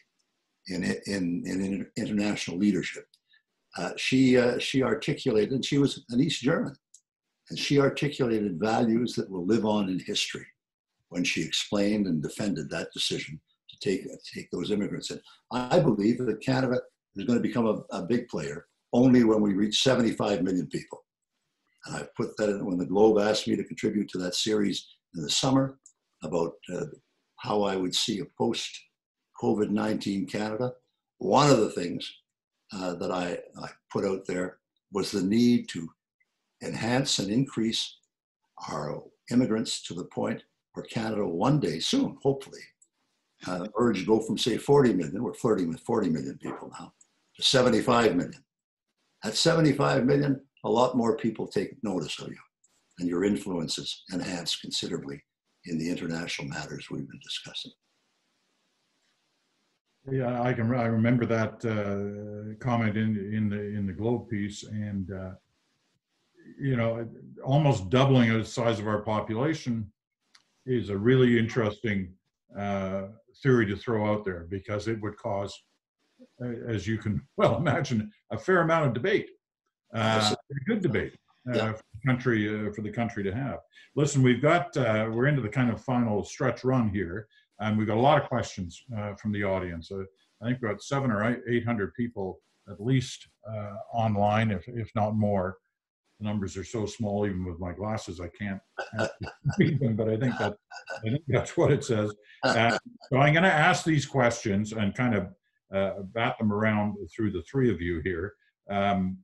in, in, in international leadership. Uh, she, uh, she articulated, and she was an East German, and she articulated values that will live on in history when she explained and defended that decision to take, take those immigrants in. I believe that Canada is going to become a, a big player only when we reach 75 million people. And I put that in when the Globe asked me to contribute to that series in the summer about uh, how I would see a post COVID 19 Canada, one of the things uh, that I, I put out there was the need to enhance and increase our immigrants to the point where Canada one day soon, hopefully, uh, urge go from say 40 million, we're flirting with 40 million people now, to 75 million. At 75 million, a lot more people take notice of you and your influence is enhanced considerably in the international matters we've been discussing. Yeah, I can. I remember that uh, comment in in the in the Globe piece, and uh, you know, almost doubling the size of our population is a really interesting uh, theory to throw out there because it would cause, as you can (laughs) well imagine, a fair amount of debate, uh, a good debate uh, yeah. for the country uh, for the country to have. Listen, we've got uh, we're into the kind of final stretch run here, and we've got a lot of questions uh, from the audience. I think we've got seven or eight hundred people at least online, if if not more numbers are so small, even with my glasses, I can't (laughs) read them. But I think that I think that's what it says. Uh, so I'm going to ask these questions and kind of uh, bat them around through the three of you here. Um,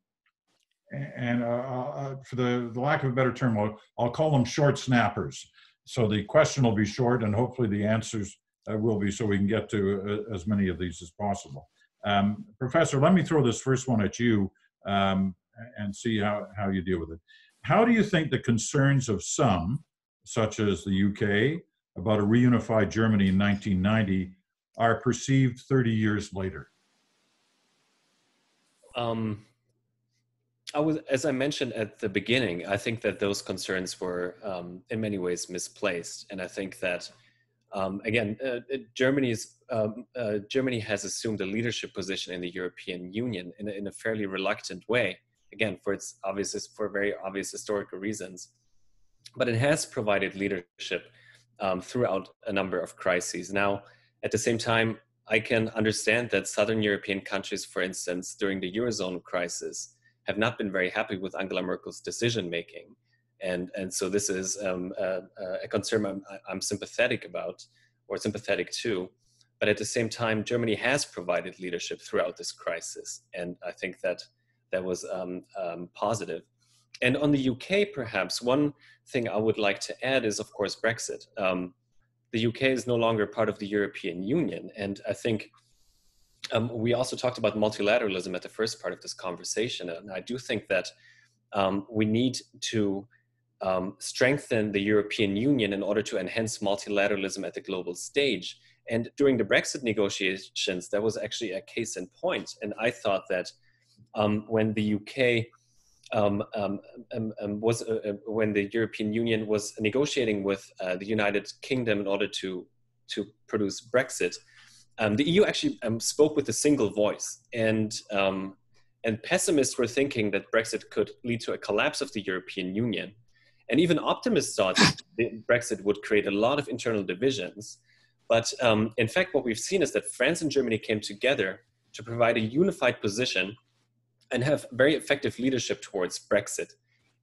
and uh, uh, for the, the, lack of a better term, I'll, I'll, call them short snappers. So the question will be short, and hopefully the answers uh, will be so we can get to as many of these as possible. Um, Professor, let me throw this first one at you. Um, and see how, how you deal with it. How do you think the concerns of some, such as the UK, about a reunified Germany in 1990 are perceived 30 years later? Um, I was, as I mentioned at the beginning, I think that those concerns were um, in many ways misplaced, and I think that um, again, uh, Germany's um, uh, Germany has assumed a leadership position in the European Union in in a fairly reluctant way again for its obvious for very obvious historical reasons but it has provided leadership um, throughout a number of crises. Now at the same time i can understand that southern european countries for instance during the eurozone crisis have not been very happy with angela merkel's decision making and and so this is um, a, a, concern I'm, I'm sympathetic about or sympathetic to. But at the same time germany has provided leadership throughout this crisis. And i think that that was um, um, positive. And on the UK, perhaps one thing I would like to add is, of course, Brexit. Um, the UK is no longer part of the European Union, and I think um, we also talked about multilateralism at the first part of this conversation, and I do think that um, we need to um, strengthen the European Union in order to enhance multilateralism at the global stage. And during the Brexit negotiations, that was actually a case in point, and I thought that um, when the UK um, um, um, um was uh, uh, when the European Union was negotiating with uh, the United Kingdom in order to to produce Brexit. Um, the EU actually spoke with a single voice, and and pessimists were thinking that Brexit could lead to a collapse of the European Union, and even optimists thought that Brexit would create a lot of internal divisions. But in fact, what we've seen is that France and Germany came together to provide a unified position and have very effective leadership towards Brexit.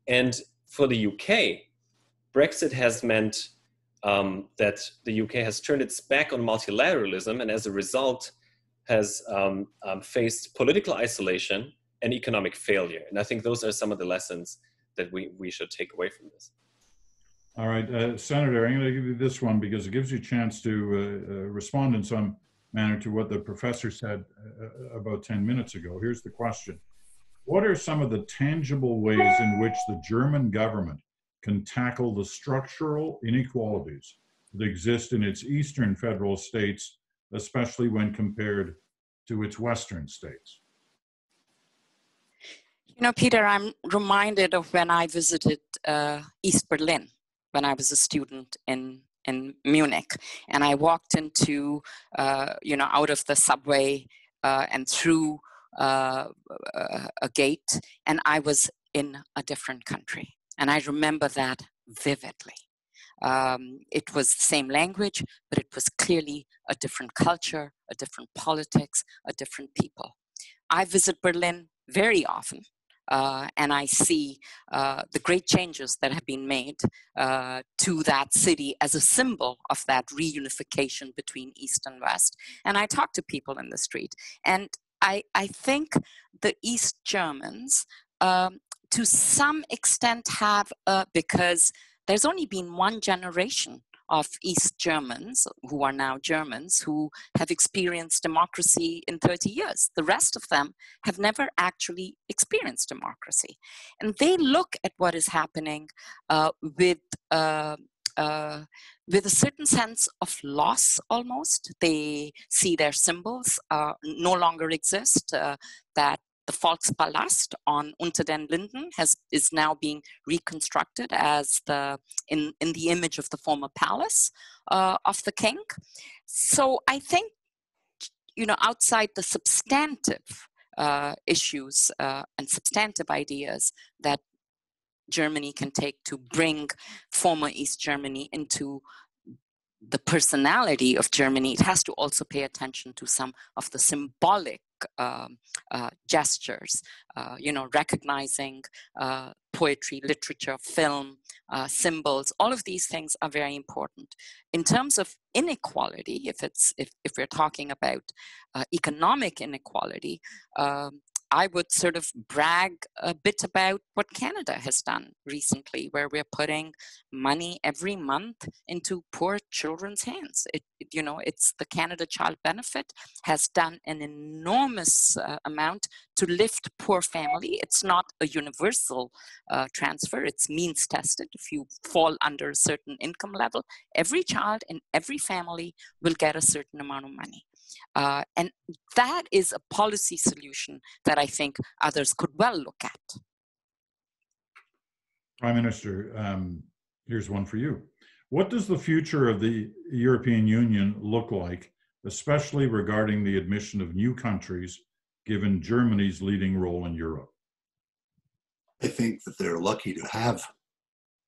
And for the UK, Brexit has meant um, that the UK has turned its back on multilateralism and as a result has um, um, faced political isolation and economic failure. And I think those are some of the lessons that we, we should take away from this. All right, uh, Senator, I'm going to give you this one because it gives you a chance to uh, uh, respond in some manner to what the professor said uh, about 10 minutes ago. Here's the question what are some of the tangible ways in which the German government can tackle the structural inequalities that exist in its eastern federal states, especially when compared to its western states? You know, Peter, I'm reminded of when I visited uh, East Berlin when I was a student in in Munich, and I walked into, uh, you know, out of the subway uh, and through uh, a gate, and I was in a different country. And I remember that vividly. Um, it was the same language, but it was clearly a different culture, a different politics, a different people. I visit Berlin very often. uh, and I see uh, the great changes that have been made uh, to that city as a symbol of that reunification between East and West. And I talk to people in the street, and I, I think the East Germans, um, to some extent, have because there's only been one generation of East Germans, who are now Germans, who have experienced democracy in 30 years. The rest of them have never actually experienced democracy. And they look at what is happening uh, with. Uh, uh, with a certain sense of loss almost. They see their symbols uh, no longer exist, uh, that the Volkspalast on Unter den Linden has is now being reconstructed as the in in the image of the former palace uh, of the king. So I think you know outside the substantive uh, issues uh, and substantive ideas that Germany can take to bring former East Germany into the personality of Germany, it has to also pay attention to some of the symbolic um, uh, gestures, uh, you know, recognizing uh, poetry, literature, film, uh, symbols. All of these things are very important. In terms of inequality, if it's if, if we're talking about uh, economic inequality, um, I would sort of brag a bit about what Canada has done recently, where we're putting money every month into poor children's hands. It, it you know, it's the Canada Child Benefit has done an enormous uh, amount to lift poor family. It's not a universal uh, transfer; it's means tested. If you fall under a certain income level, every child in every family will get a certain amount of money. Uh, and that is a policy solution that I think others could well look at. Prime Minister, um, here's one for you. What does the future of the European Union look like, especially regarding the admission of new countries, given Germany's leading role in Europe? I think that they're lucky to have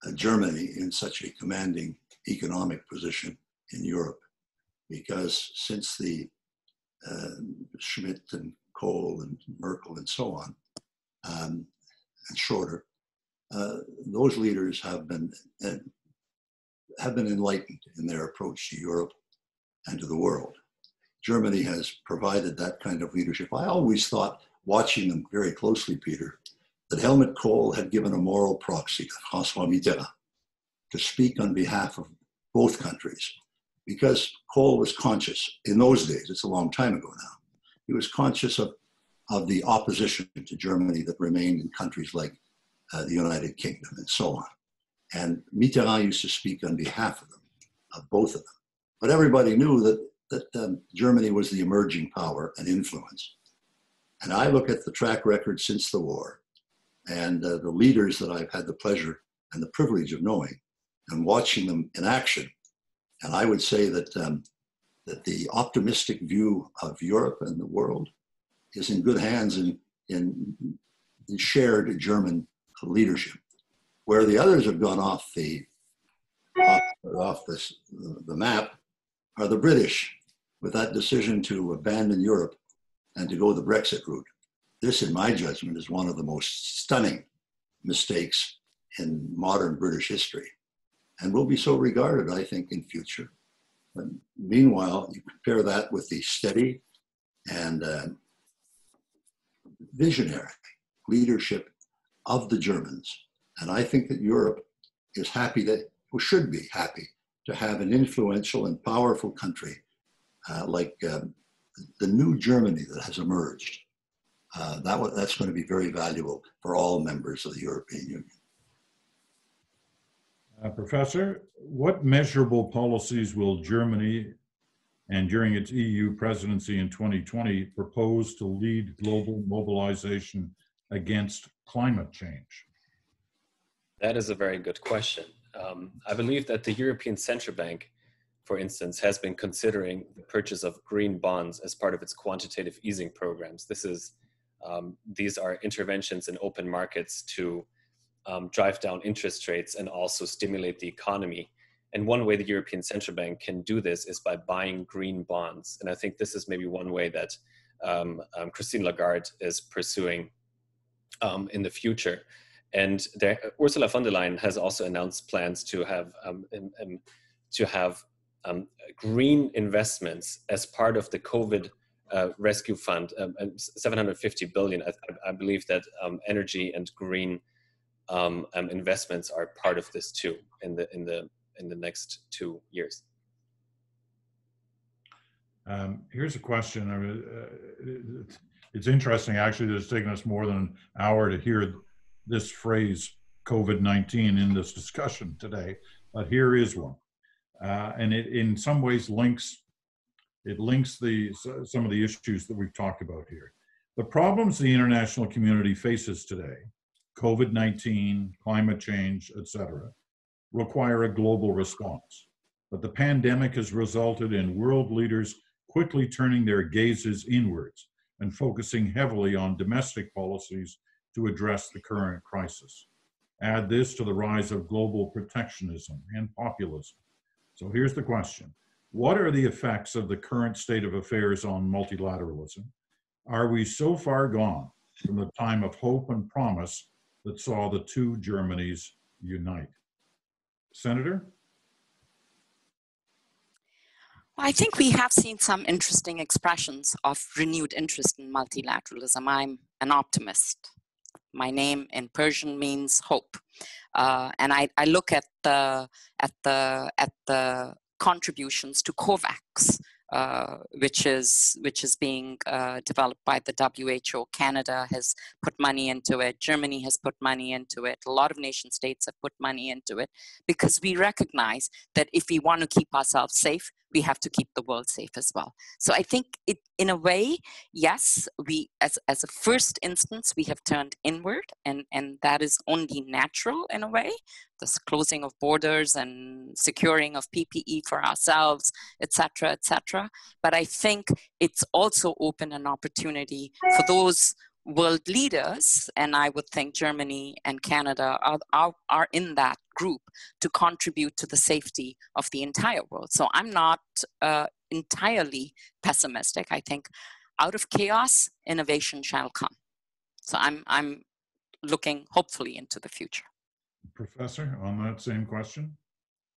uh, Germany in such a commanding economic position in Europe because since the uh, Schmidt and Kohl and Merkel and so on, um, and Schroeder, uh, those leaders have been uh, have been enlightened in their approach to Europe and to the world. Germany has provided that kind of leadership. I always thought, watching them very closely, Peter, that Helmut Kohl had given a moral proxy to François Mitterrand to speak on behalf of both countries because Kohl was conscious in those days, it's a long time ago now, he was conscious of, of the opposition to Germany that remained in countries like uh, the United Kingdom and so on. And Mitterrand used to speak on behalf of them, of both of them. But everybody knew that, that um, Germany was the emerging power and influence. And I look at the track record since the war and uh, the leaders that I've had the pleasure and the privilege of knowing and watching them in action and I would say that, um, that the optimistic view of Europe and the world is in good hands in, in, in shared German leadership. Where the others have gone off the, off, off this, the map are the British with that decision to abandon Europe and to go the Brexit route. This, in my judgment, is one of the most stunning mistakes in modern British history and will be so regarded, I think, in future. But meanwhile, you compare that with the steady and uh, visionary leadership of the Germans. And I think that Europe is happy that, or should be happy, to have an influential and powerful country uh, like um, the new Germany that has emerged. Uh, that, that's going to be very valuable for all members of the European Union. Uh, Professor, what measurable policies will Germany and during its EU presidency in 2020 propose to lead global mobilization against climate change? That is a very good question. Um, I believe that the European Central Bank, for instance, has been considering the purchase of green bonds as part of its quantitative easing programs. This is um, these are interventions in open markets to um, drive down interest rates and also stimulate the economy. And one way the European Central Bank can do this is by buying green bonds. And I think this is maybe one way that um, um, Christine Lagarde is pursuing um, in the future. And there, Ursula von der Leyen has also announced plans to have um, to have um, green investments as part of the COVID uh, rescue fund, um, 750 billion. I, I believe that energy and green um, um, investments are part of this too in the in the in the next two years. Um, here's a question. I mean, uh, it's interesting actually that it's taken us more than an hour to hear this phrase COVID-19 in this discussion today, but here is one. Uh, and it in some ways links it links the some of the issues that we've talked about here. The problems the international community faces today, COVID-19, climate change, etc., require a global response. But the pandemic has resulted in world leaders quickly turning their gazes inwards and focusing heavily on domestic policies to address the current crisis. Add this to the rise of global protectionism and populism. So here's the question What are the effects of the current state of affairs on multilateralism? Are we so far gone from the time of hope and promise that saw the two Germanys unite? Senator? I think we have seen some interesting expressions of renewed interest in multilateralism. I'm an optimist. My name in Persian means hope, uh, and I, I, look at the at the at the contributions to COVAX, uh, which is which is being uh, developed by the WHO. Canada has put money into it. Germany has put money into it. A lot of nation states have put money into it because we recognize that if we want to keep ourselves safe, we have to keep the world safe as well. So I think it, in a way, yes, we as as a first instance we have turned inward, and and that is only natural in a way. This closing of borders and securing of PPE for ourselves, etc., etc. But I think it's also opened an opportunity for those world leaders, and I would think Germany and Canada are, are, are in that group to contribute to the safety of the entire world. So I'm not uh, entirely pessimistic. I think out of chaos, innovation shall come. So I'm, I'm looking hopefully into the future. Professor, on that same question?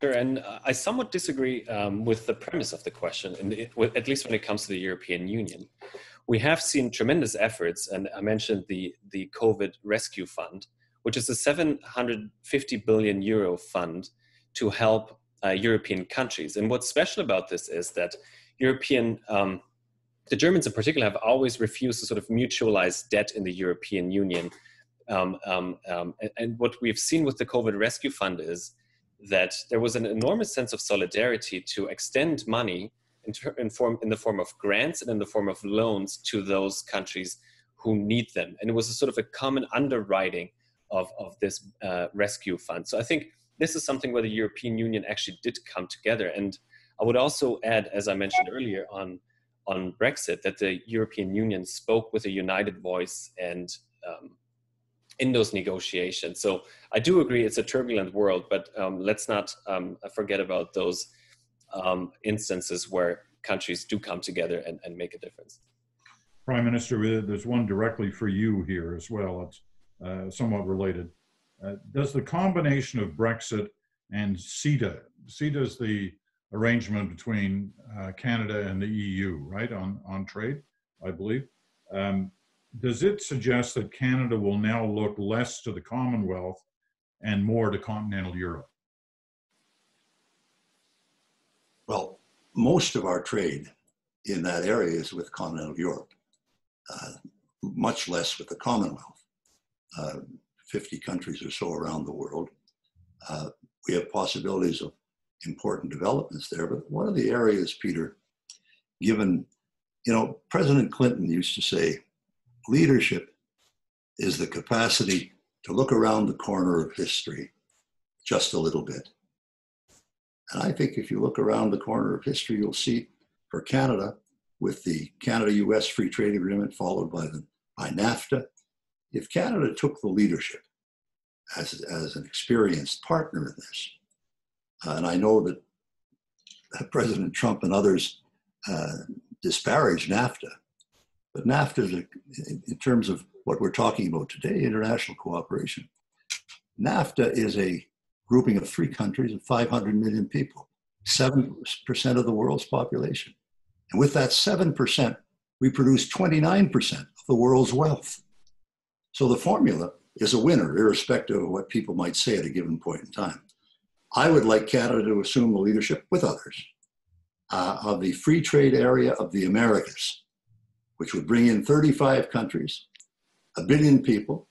Sure, and uh, I somewhat disagree um, with the premise of the question, and at least when it comes to the European Union we have seen tremendous efforts, and I mentioned the, the COVID Rescue Fund, which is a 750 billion euro fund to help uh, European countries. And what's special about this is that European, um, the Germans in particular, have always refused to sort of mutualize debt in the European Union. Um, um, um and, and what we've seen with the COVID Rescue Fund is that there was an enormous sense of solidarity to extend money in, ter- in, form, in the form of grants and in the form of loans to those countries who need them. And it was a sort of a common underwriting of, of this uh, rescue fund. So I think this is something where the European Union actually did come together. And I would also add, as I mentioned earlier on, on Brexit, that the European Union spoke with a united voice and um, in those negotiations. So I do agree it's a turbulent world, but um, let's not um, forget about those um, instances where countries do come together and, and make a difference. Prime Minister, there's one directly for you here as well. It's uh, somewhat related. Uh, does the combination of Brexit and CETA, CETA is the arrangement between uh, Canada and the EU, right, on, on trade, I believe. Um, does it suggest that Canada will now look less to the Commonwealth and more to continental Europe? Well, most of our trade in that area is with continental Europe, uh, much less with the Commonwealth. Uh, 50 countries or so around the world. Uh, we have possibilities of important developments there, but one of the areas, Peter, given, you know, President Clinton used to say, leadership is the capacity to look around the corner of history just a little bit and I think if you look around the corner of history, you'll see for Canada, with the Canada-US Free Trade Agreement followed by, the, by NAFTA, if Canada took the leadership as, as an experienced partner in this, uh, and I know that President Trump and others uh, disparage NAFTA, But NAFTA, a, in terms of what we're talking about today, international cooperation, NAFTA is a grouping of three countries of 500 million people, 7% of the world's population. And with that 7%, we produce 29% of the world's wealth. So the formula is a winner, irrespective of what people might say at a given point in time. I would like Canada to assume the leadership with others uh, of the free trade area of the Americas, which would bring in 35 countries, a billion people,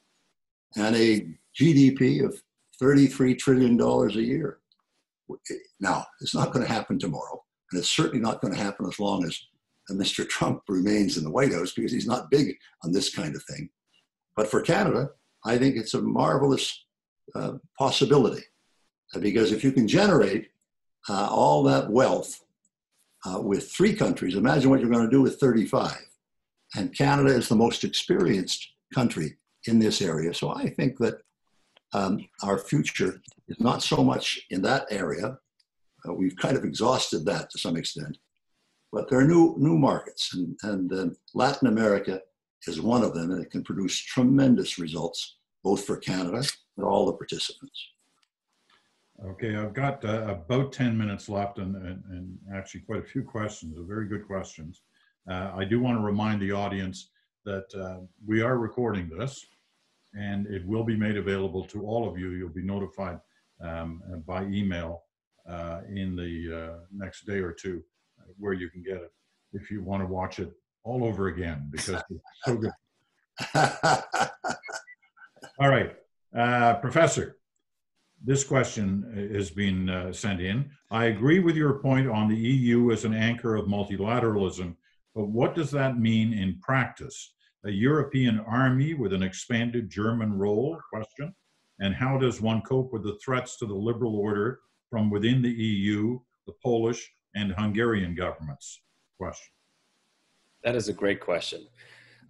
and a GDP of $33 trillion a year. Now, it's not going to happen tomorrow, and it's certainly not going to happen as long as Mr. Trump remains in the White House because he's not big on this kind of thing. But for Canada, I think it's a marvelous uh, possibility because if you can generate uh, all that wealth uh, with three countries, imagine what you're going to do with 35. And Canada is the most experienced country in this area. So I think that um, our future is not so much in that area. Uh, we've kind of exhausted that to some extent. But there are new, new markets, and, and uh, Latin America is one of them, and it can produce tremendous results, both for Canada and all the participants. Okay, I've got uh, about 10 minutes left and, and, and, actually quite a few questions, very good questions. Uh, I do want to remind the audience that uh, we are recording this and it will be made available to all of you. You'll be notified um, by email uh, in the uh, next day or two uh, where you can get it if you want to watch it all over again because it's so good. (laughs) all right, Professor this question has been uh, sent in. I agree with your point on the EU as an anchor of multilateralism, but what does that mean in practice? A European army with an expanded German role? Question. And how does one cope with the threats to the liberal order from within the EU, the Polish and Hungarian governments? Question. That is a great question.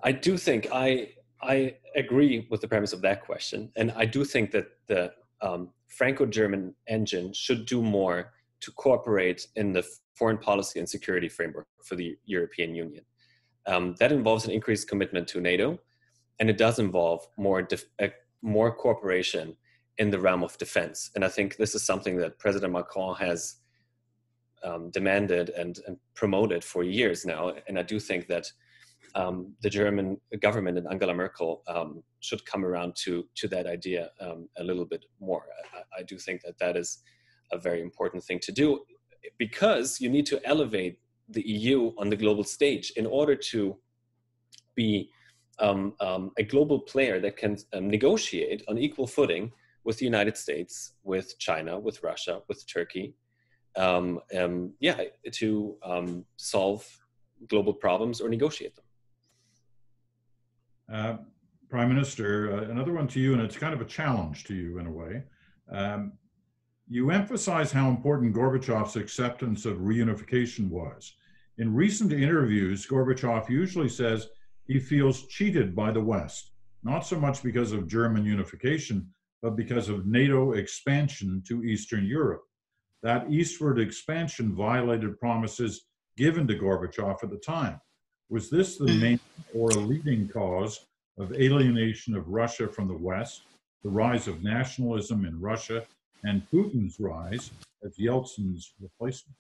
I do think I I agree with the premise of that question, and I do think that the um, Franco-German engine should do more to cooperate in the foreign policy and security framework for the European Union. Um, that involves an increased commitment to NATO, and it does involve more uh, more cooperation in the realm of defense. And I think this is something that President Macron has um, demanded and, and, promoted for years now. And I do think that um, the German government and Angela Merkel um, should come around to to that idea um, a little bit more. I, I, do think that that is a very important thing to do because you need to elevate the EU on the global stage in order to be um, um, a global player that can um, negotiate on equal footing with the United States, with China, with Russia, with Turkey. yeah, to solve global problems or negotiate them. Uh, Prime Minister, uh, another one to you, and it's kind of a challenge to you in a way. Um, you emphasize how important Gorbachev's acceptance of reunification was. In recent interviews, Gorbachev usually says he feels cheated by the West, not so much because of German unification, but because of NATO expansion to Eastern Europe. That eastward expansion violated promises given to Gorbachev at the time. Was this the main or a leading cause of alienation of Russia from the West, the rise of nationalism in Russia, and Putin's rise as Yeltsin's replacement?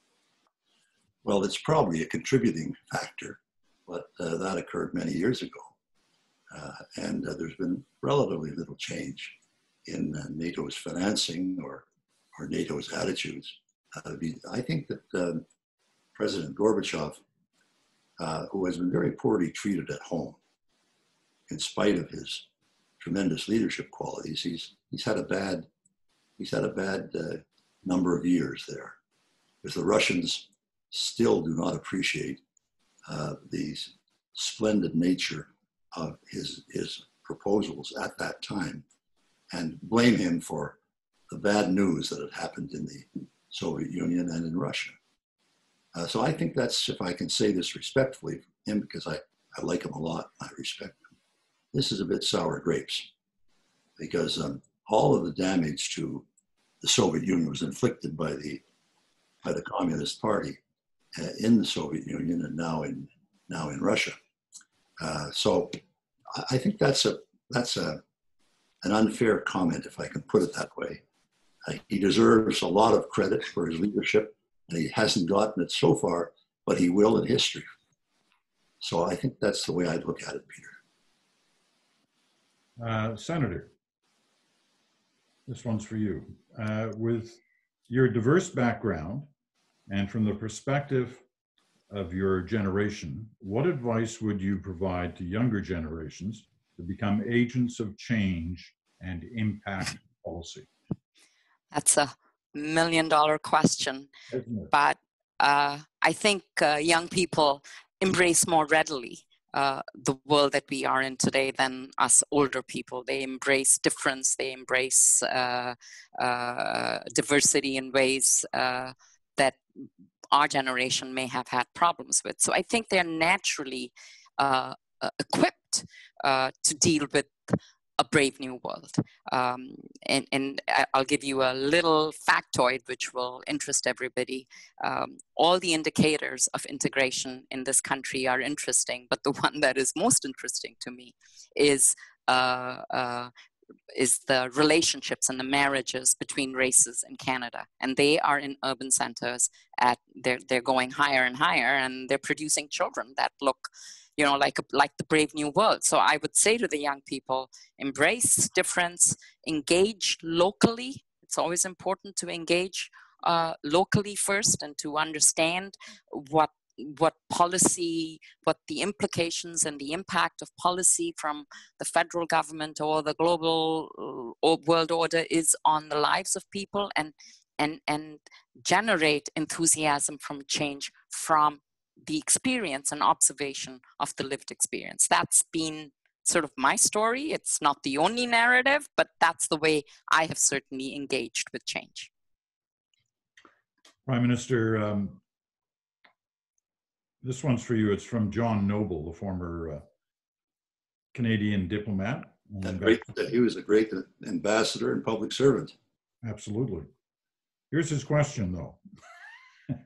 Well, it's probably a contributing factor, but uh, that occurred many years ago. Uh, and uh, there's been relatively little change in uh, NATO's financing or, or NATO's attitudes. Uh, I think that um, President Gorbachev uh, who has been very poorly treated at home, in spite of his tremendous leadership qualities. He's he's had a bad he's had a bad number of years there, because the Russians still do not appreciate uh, the splendid nature of his his proposals at that time, and blame him for the bad news that had happened in the Soviet Union and in Russia. Uh, so I think that's, if I can say this respectfully, him because I, I like him a lot, I respect him. This is a bit sour grapes because um, all of the damage to the Soviet Union was inflicted by the by the Communist Party in the Soviet Union and now in now in Russia. Uh, so I, I think that's a that's a an unfair comment, if I can put it that way. Uh, he deserves a lot of credit for his leadership, and he hasn't gotten it so far, but he will in history. So I think that's the way I'd look at it, Peter. Uh, Senator, this one's for you. Uh, with your diverse background and from the perspective of your generation, what advice would you provide to younger generations to become agents of change and impact policy? That's a million dollar question, but uh, I think uh, young people embrace more readily uh, the world that we are in today than us older people. They embrace difference, they embrace uh, uh, diversity in ways uh, that our generation may have had problems with. So I think they're naturally uh, uh, equipped uh, to deal with a brave new world. Um, and, and I'll give you a little factoid which will interest everybody. Um, all the indicators of integration in this country are interesting, but the (laughs) one that is most interesting to me is uh, uh, is the relationships and the marriages between races in Canada, and they are in urban centers. At they're they're going higher and higher, and they're producing children that look, you know, like like the brave new world. So I would say to the young people, embrace difference, engage locally. It's always important to engage uh, locally first and to understand what what policy, what the implications and the impact of policy from the federal government or the global uh, or world order is on the lives of people, and and and generate enthusiasm from change from the experience and observation of the lived experience. That's been sort of my story. It's not the only narrative, but that's the way I have certainly engaged with change. Prime Minister, um, this one's for you. It's from John Noble, the former uh, Canadian diplomat. And great, he was a great ambassador and public servant. Absolutely. Here's his question, though. (laughs)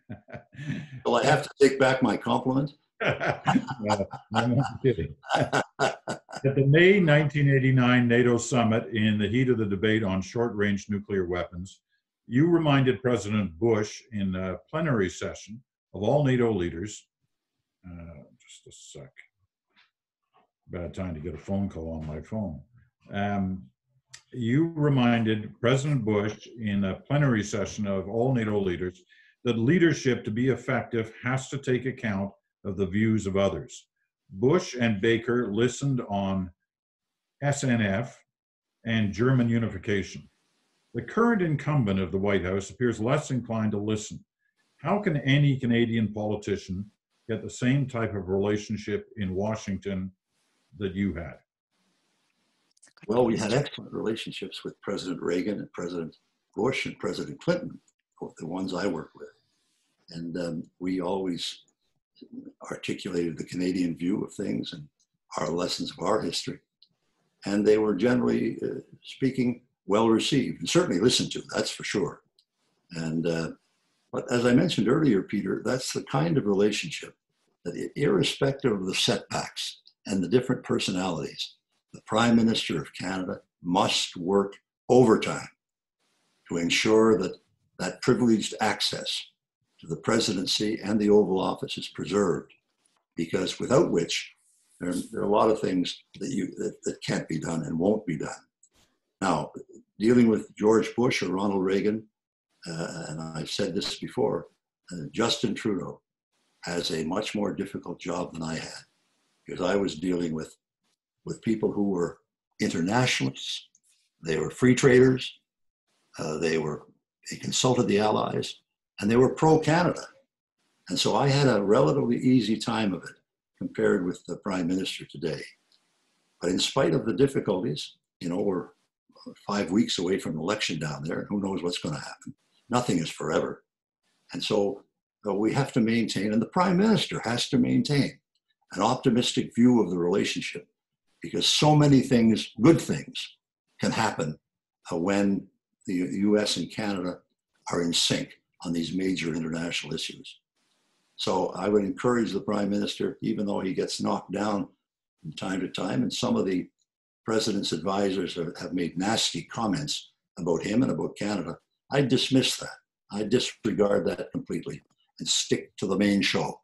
Well, I have to take back my compliment. (laughs) No, I'm not kidding. At the May 1989 NATO summit, in the heat of the debate on short range nuclear weapons, you reminded President Bush in a plenary session of all NATO leaders. Uh, just a sec. Bad time to get a phone call on my phone. Um, you reminded President Bush in a plenary session of all NATO leaders that leadership to be effective has to take account of the views of others. Bush and Baker listened on SNF and German unification. The current incumbent of the White House appears less inclined to listen. How can any Canadian politician get the same type of relationship in Washington that you had? Well, we had excellent relationships with President Reagan and President Bush and President Clinton, the ones I worked with. And um, we always articulated the Canadian view of things and our lessons of our history. And they were generally uh, speaking well received and certainly listened to, that's for sure. And, uh, but as I mentioned earlier, Peter, that's the kind of relationship that, irrespective of the setbacks and the different personalities, the Prime Minister of Canada must work overtime to ensure that that privileged access to the presidency and the Oval Office is preserved, because without which there, there are a lot of things that you that, that can't be done and won't be done. Now, dealing with George Bush or Ronald Reagan, and I've said this before, uh, Justin Trudeau has a much more difficult job than I had, because I was dealing with with people who were internationalists, they were free traders, uh, they were they consulted the Allies, and they were pro Canada. And so I had a relatively easy time of it compared with the Prime Minister today. But in spite of the difficulties, you know, we're five weeks away from election down there, who knows what's going to happen. Nothing is forever. And so uh, we have to maintain, and the Prime Minister has to maintain an optimistic view of the relationship because so many things, good things, can happen uh, when the US and Canada are in sync on these major international issues. So I would encourage the Prime Minister, even though he gets knocked down from time to time, and some of the president's advisors have, have made nasty comments about him and about Canada. I dismiss that. I disregard that completely and stick to the main show.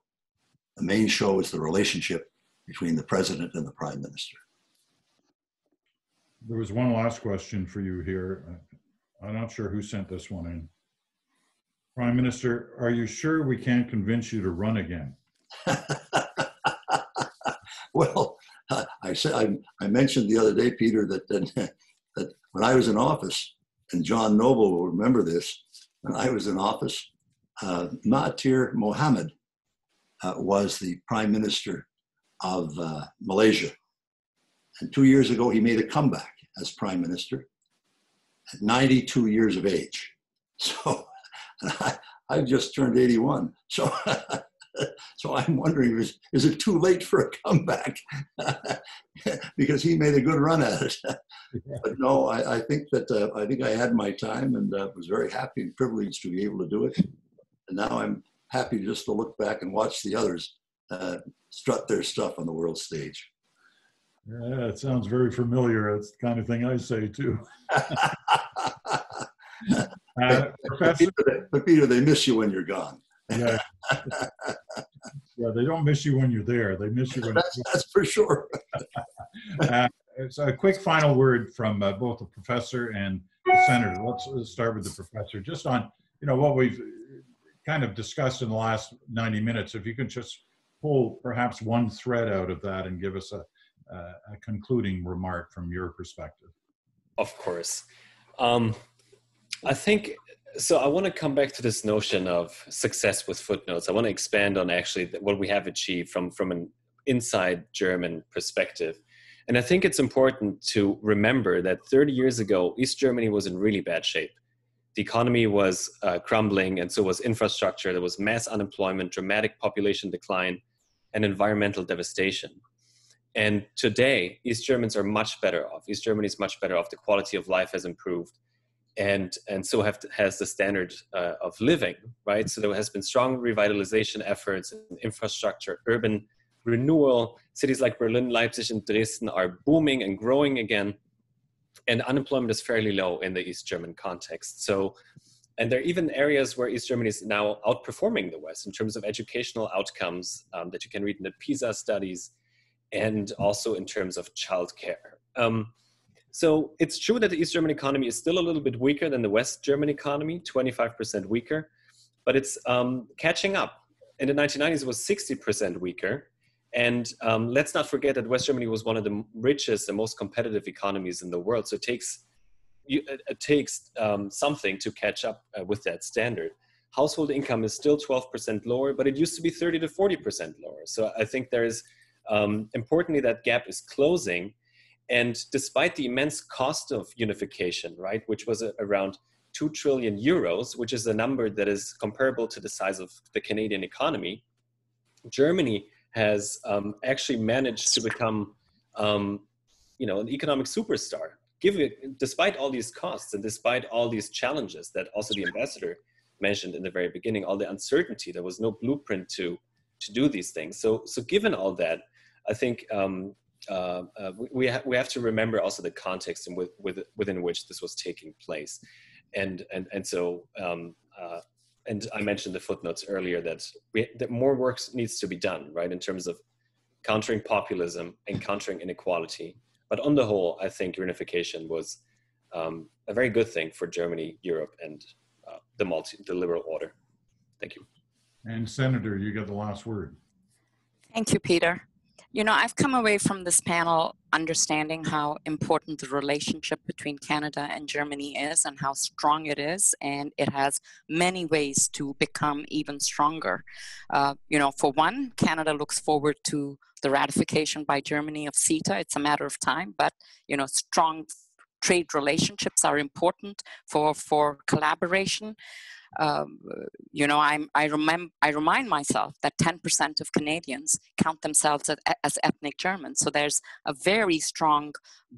The main show is the relationship between the president and the prime minister. There was one last question for you here. Uh, I'm not sure who sent this one in. Prime Minister, are you sure we can't convince you to run again? (laughs) well, I said I, I, mentioned the other day, Peter, that, that, that when I was in office, and John Noble will remember this, when I was in office, uh, Mahathir Mohamad uh, was the prime minister of uh, Malaysia. And two years ago, he made a comeback as prime minister at 92 years of age. (laughs) So (laughs) I, have just turned 81. So, (laughs) (laughs) so I'm wondering, is, is it too late for a comeback? (laughs) because he made a good run at it. (laughs) but no, I, I think that uh, I think I had my time and uh, was very happy and privileged to be able to do it. And now I'm happy just to look back and watch the others uh, strut their stuff on the world stage. Yeah, it sounds very familiar. It's the kind of thing I say too. uh, but, Peter, but, Peter, they miss you when you're gone. Yeah. (laughs) yeah, they don't miss you when you're there. They miss you when that's, that's for sure. (laughs) uh, so a quick final word from uh, both the professor and the senator. Let's, let's start with the professor. Just on you know what we've kind of discussed in the last 90 minutes. If you could just pull perhaps one thread out of that and give us a, a concluding remark from your perspective. Of course. Um, I think so. I want to come back to this notion of success with footnotes. I want to expand on actually what we have achieved from from an inside German perspective. And I think it's important to remember that 30 years ago, East Germany was in really bad shape. The economy was uh, crumbling, and so was infrastructure. There was mass unemployment, dramatic population decline, and environmental devastation. And today, East Germans are much better off. East Germany is much better off. The quality of life has improved and and so have to, has the standard uh, of living right? So there has been strong revitalization efforts in infrastructure urban renewal. Cities like berlin leipzig and dresden are booming and growing again and unemployment is fairly low in the east german context. So and there are even areas where east germany is now outperforming the west in terms of educational outcomes um, that you can read in the pisa studies and also in terms of childcare. Um, so it's true that the East German economy is still a little bit weaker than the West German economy, 25% weaker, but it's um, catching up. In the 1990s, it was 60% weaker. And um, let's not forget that West Germany was one of the richest and most competitive economies in the world. So it takes, it takes um, something to catch up uh, with that standard. Household income is still 12% lower, but it used to be 30 to 40% lower. So I think there is, um, importantly, that gap is closing and despite the immense cost of unification, right, which was around 2 trillion euros, which is a number that is comparable to the size of the Canadian economy, Germany has um, actually managed to become, um, you know, an economic superstar. Given, despite all these costs and despite all these challenges that also the ambassador mentioned in the very beginning, all the uncertainty, there was no blueprint to to do these things. So, so given all that, I think um, uh, uh, we, ha- we have to remember also the context in with, with, within which this was taking place. And, and, and so, um, uh, and I mentioned the footnotes earlier that, we, that more work needs to be done, right, in terms of countering populism and countering inequality. But on the whole, I think reunification was um, a very good thing for Germany, Europe, and uh, the multi, the liberal order. Thank you. And Senator, you got the last word. Thank you, Peter. You know, I've come away from this panel understanding how important the relationship between Canada and Germany is and how strong it is. And it has many ways to become even stronger. Uh, you know, for one, Canada looks forward to the ratification by Germany of CETA. It's a matter of time, but, you know, strong trade relationships are important for, for collaboration um, you know, I'm, I, remember, I remind myself that 10% of Canadians count themselves as, as ethnic Germans. So there's a very strong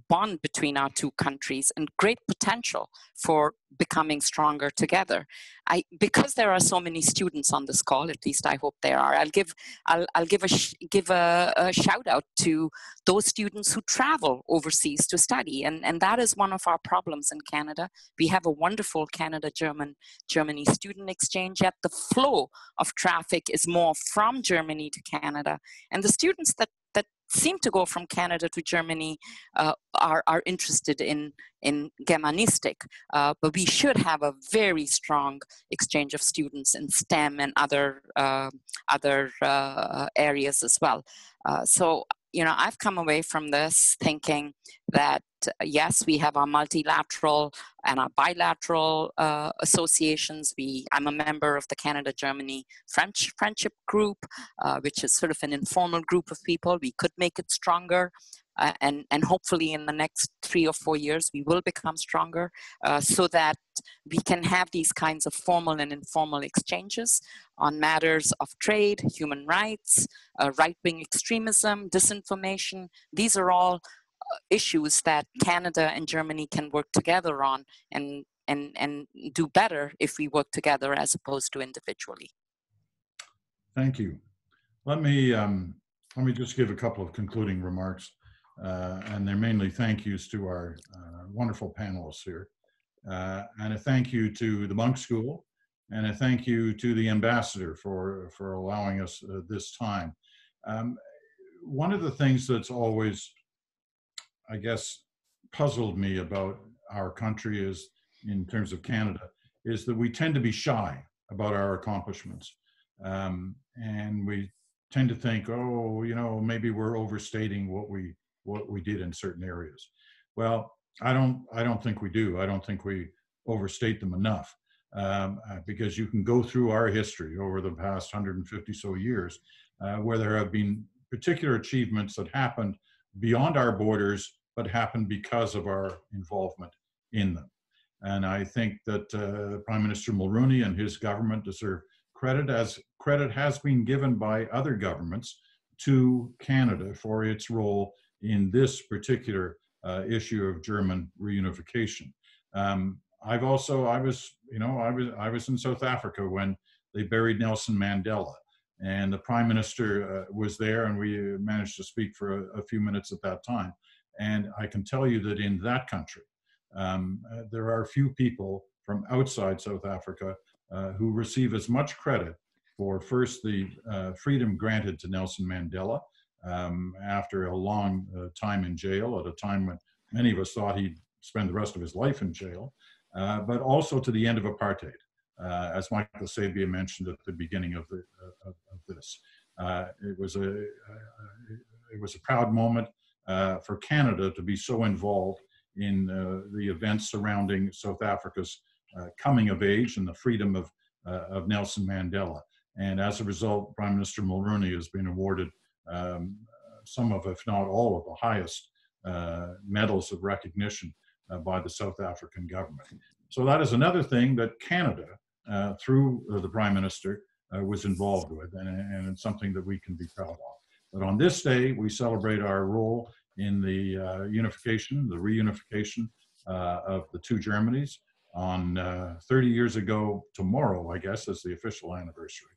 bond between our two countries and great potential for becoming stronger together. I because there are so many students on this call, at least I hope there are. I'll give I'll, I'll give a sh- give a, a, shout out to those students who travel overseas to study, and and that is one of our problems in Canada. We have a wonderful Canada German Germany student exchange, yet the flow of traffic is more from Germany to Canada, and the students that seem to go from Canada to Germany uh, are, are interested in, in Germanistik, uh, but we should have a very strong exchange of students in STEM and other, uh, other uh, areas as well. Uh, so you know, I've come away from this thinking that yes, we have our multilateral and our bilateral uh, associations. We, I'm a member of the Canada-Germany French Friendship Group, uh, which is sort of an informal group of people. We could make it stronger uh, and, and hopefully in the next three or four years we will become stronger uh, so that we can have these kinds of formal and informal exchanges on matters of trade, human rights, uh, right-wing extremism, disinformation. These are all uh, issues that Canada and Germany can work together on and, and, and do better if we work together as opposed to individually. Thank you. Let me, um, let me just give a couple of concluding remarks. Uh, and they're mainly thank yous to our uh, wonderful panelists here. Uh, and a thank you to the Munk School, and a thank you to the ambassador for, for allowing us this time. Um, one of the things that's always, I guess, puzzled me about our country is, in terms of Canada, is that we tend to be shy about our accomplishments. Um, and we tend to think, oh, you know, maybe we're overstating what we what we did in certain areas. Well, I don't, I don't think we do. I don't think we overstate them enough um, uh, because you can go through our history over the past 150 so years uh, where there have been particular achievements that happened beyond our borders, but happened because of our involvement in them. And I think that uh, Prime Minister Mulroney and his government deserve credit as credit has been given by other governments to Canada for its role in this particular uh, issue of German reunification. Um, I've also, I was, you know, I was, I was in South Africa when they buried Nelson Mandela, and the Prime Minister uh, was there, and we managed to speak for a, a, few minutes at that time. And I can tell you that in that country, um, uh, there are few people from outside South Africa uh, who receive as much credit for first the uh, freedom granted to Nelson Mandela um, after a long uh, time in jail at a time when many of us thought he'd spend the rest of his life in jail, uh, but also to the end of apartheid, uh, as Michael Sabia mentioned at the beginning of, the, uh, of, of this. Uh, it was a it was a proud moment for Canada to be so involved in the events surrounding South Africa's coming of age and the freedom of of Nelson Mandela. And as a result, Prime Minister Mulroney has been awarded um, some of, if not all of the highest uh, medals of recognition uh, by the South African government. So that is another thing that Canada, uh, through the Prime Minister, uh, was involved with, and, and it's something that we can be proud of. But on this day, we celebrate our role in the uh, unification, the reunification uh, of the two Germanys on 30 years ago tomorrow, I guess, is the official anniversary.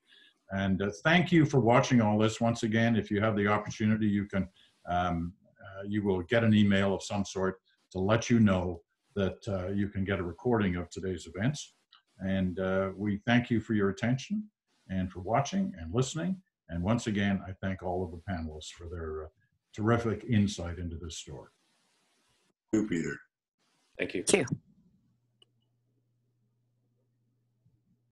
And uh, thank you for watching all this. Once again, if you have the opportunity, you can um, uh, you will get an email of some sort to let you know that uh, you can get a recording of today's events. And uh, we thank you for your attention and for watching and listening. And once again, I thank all of the panelists for their uh, terrific insight into this story. Thank you, Peter. Thank you. Thank you.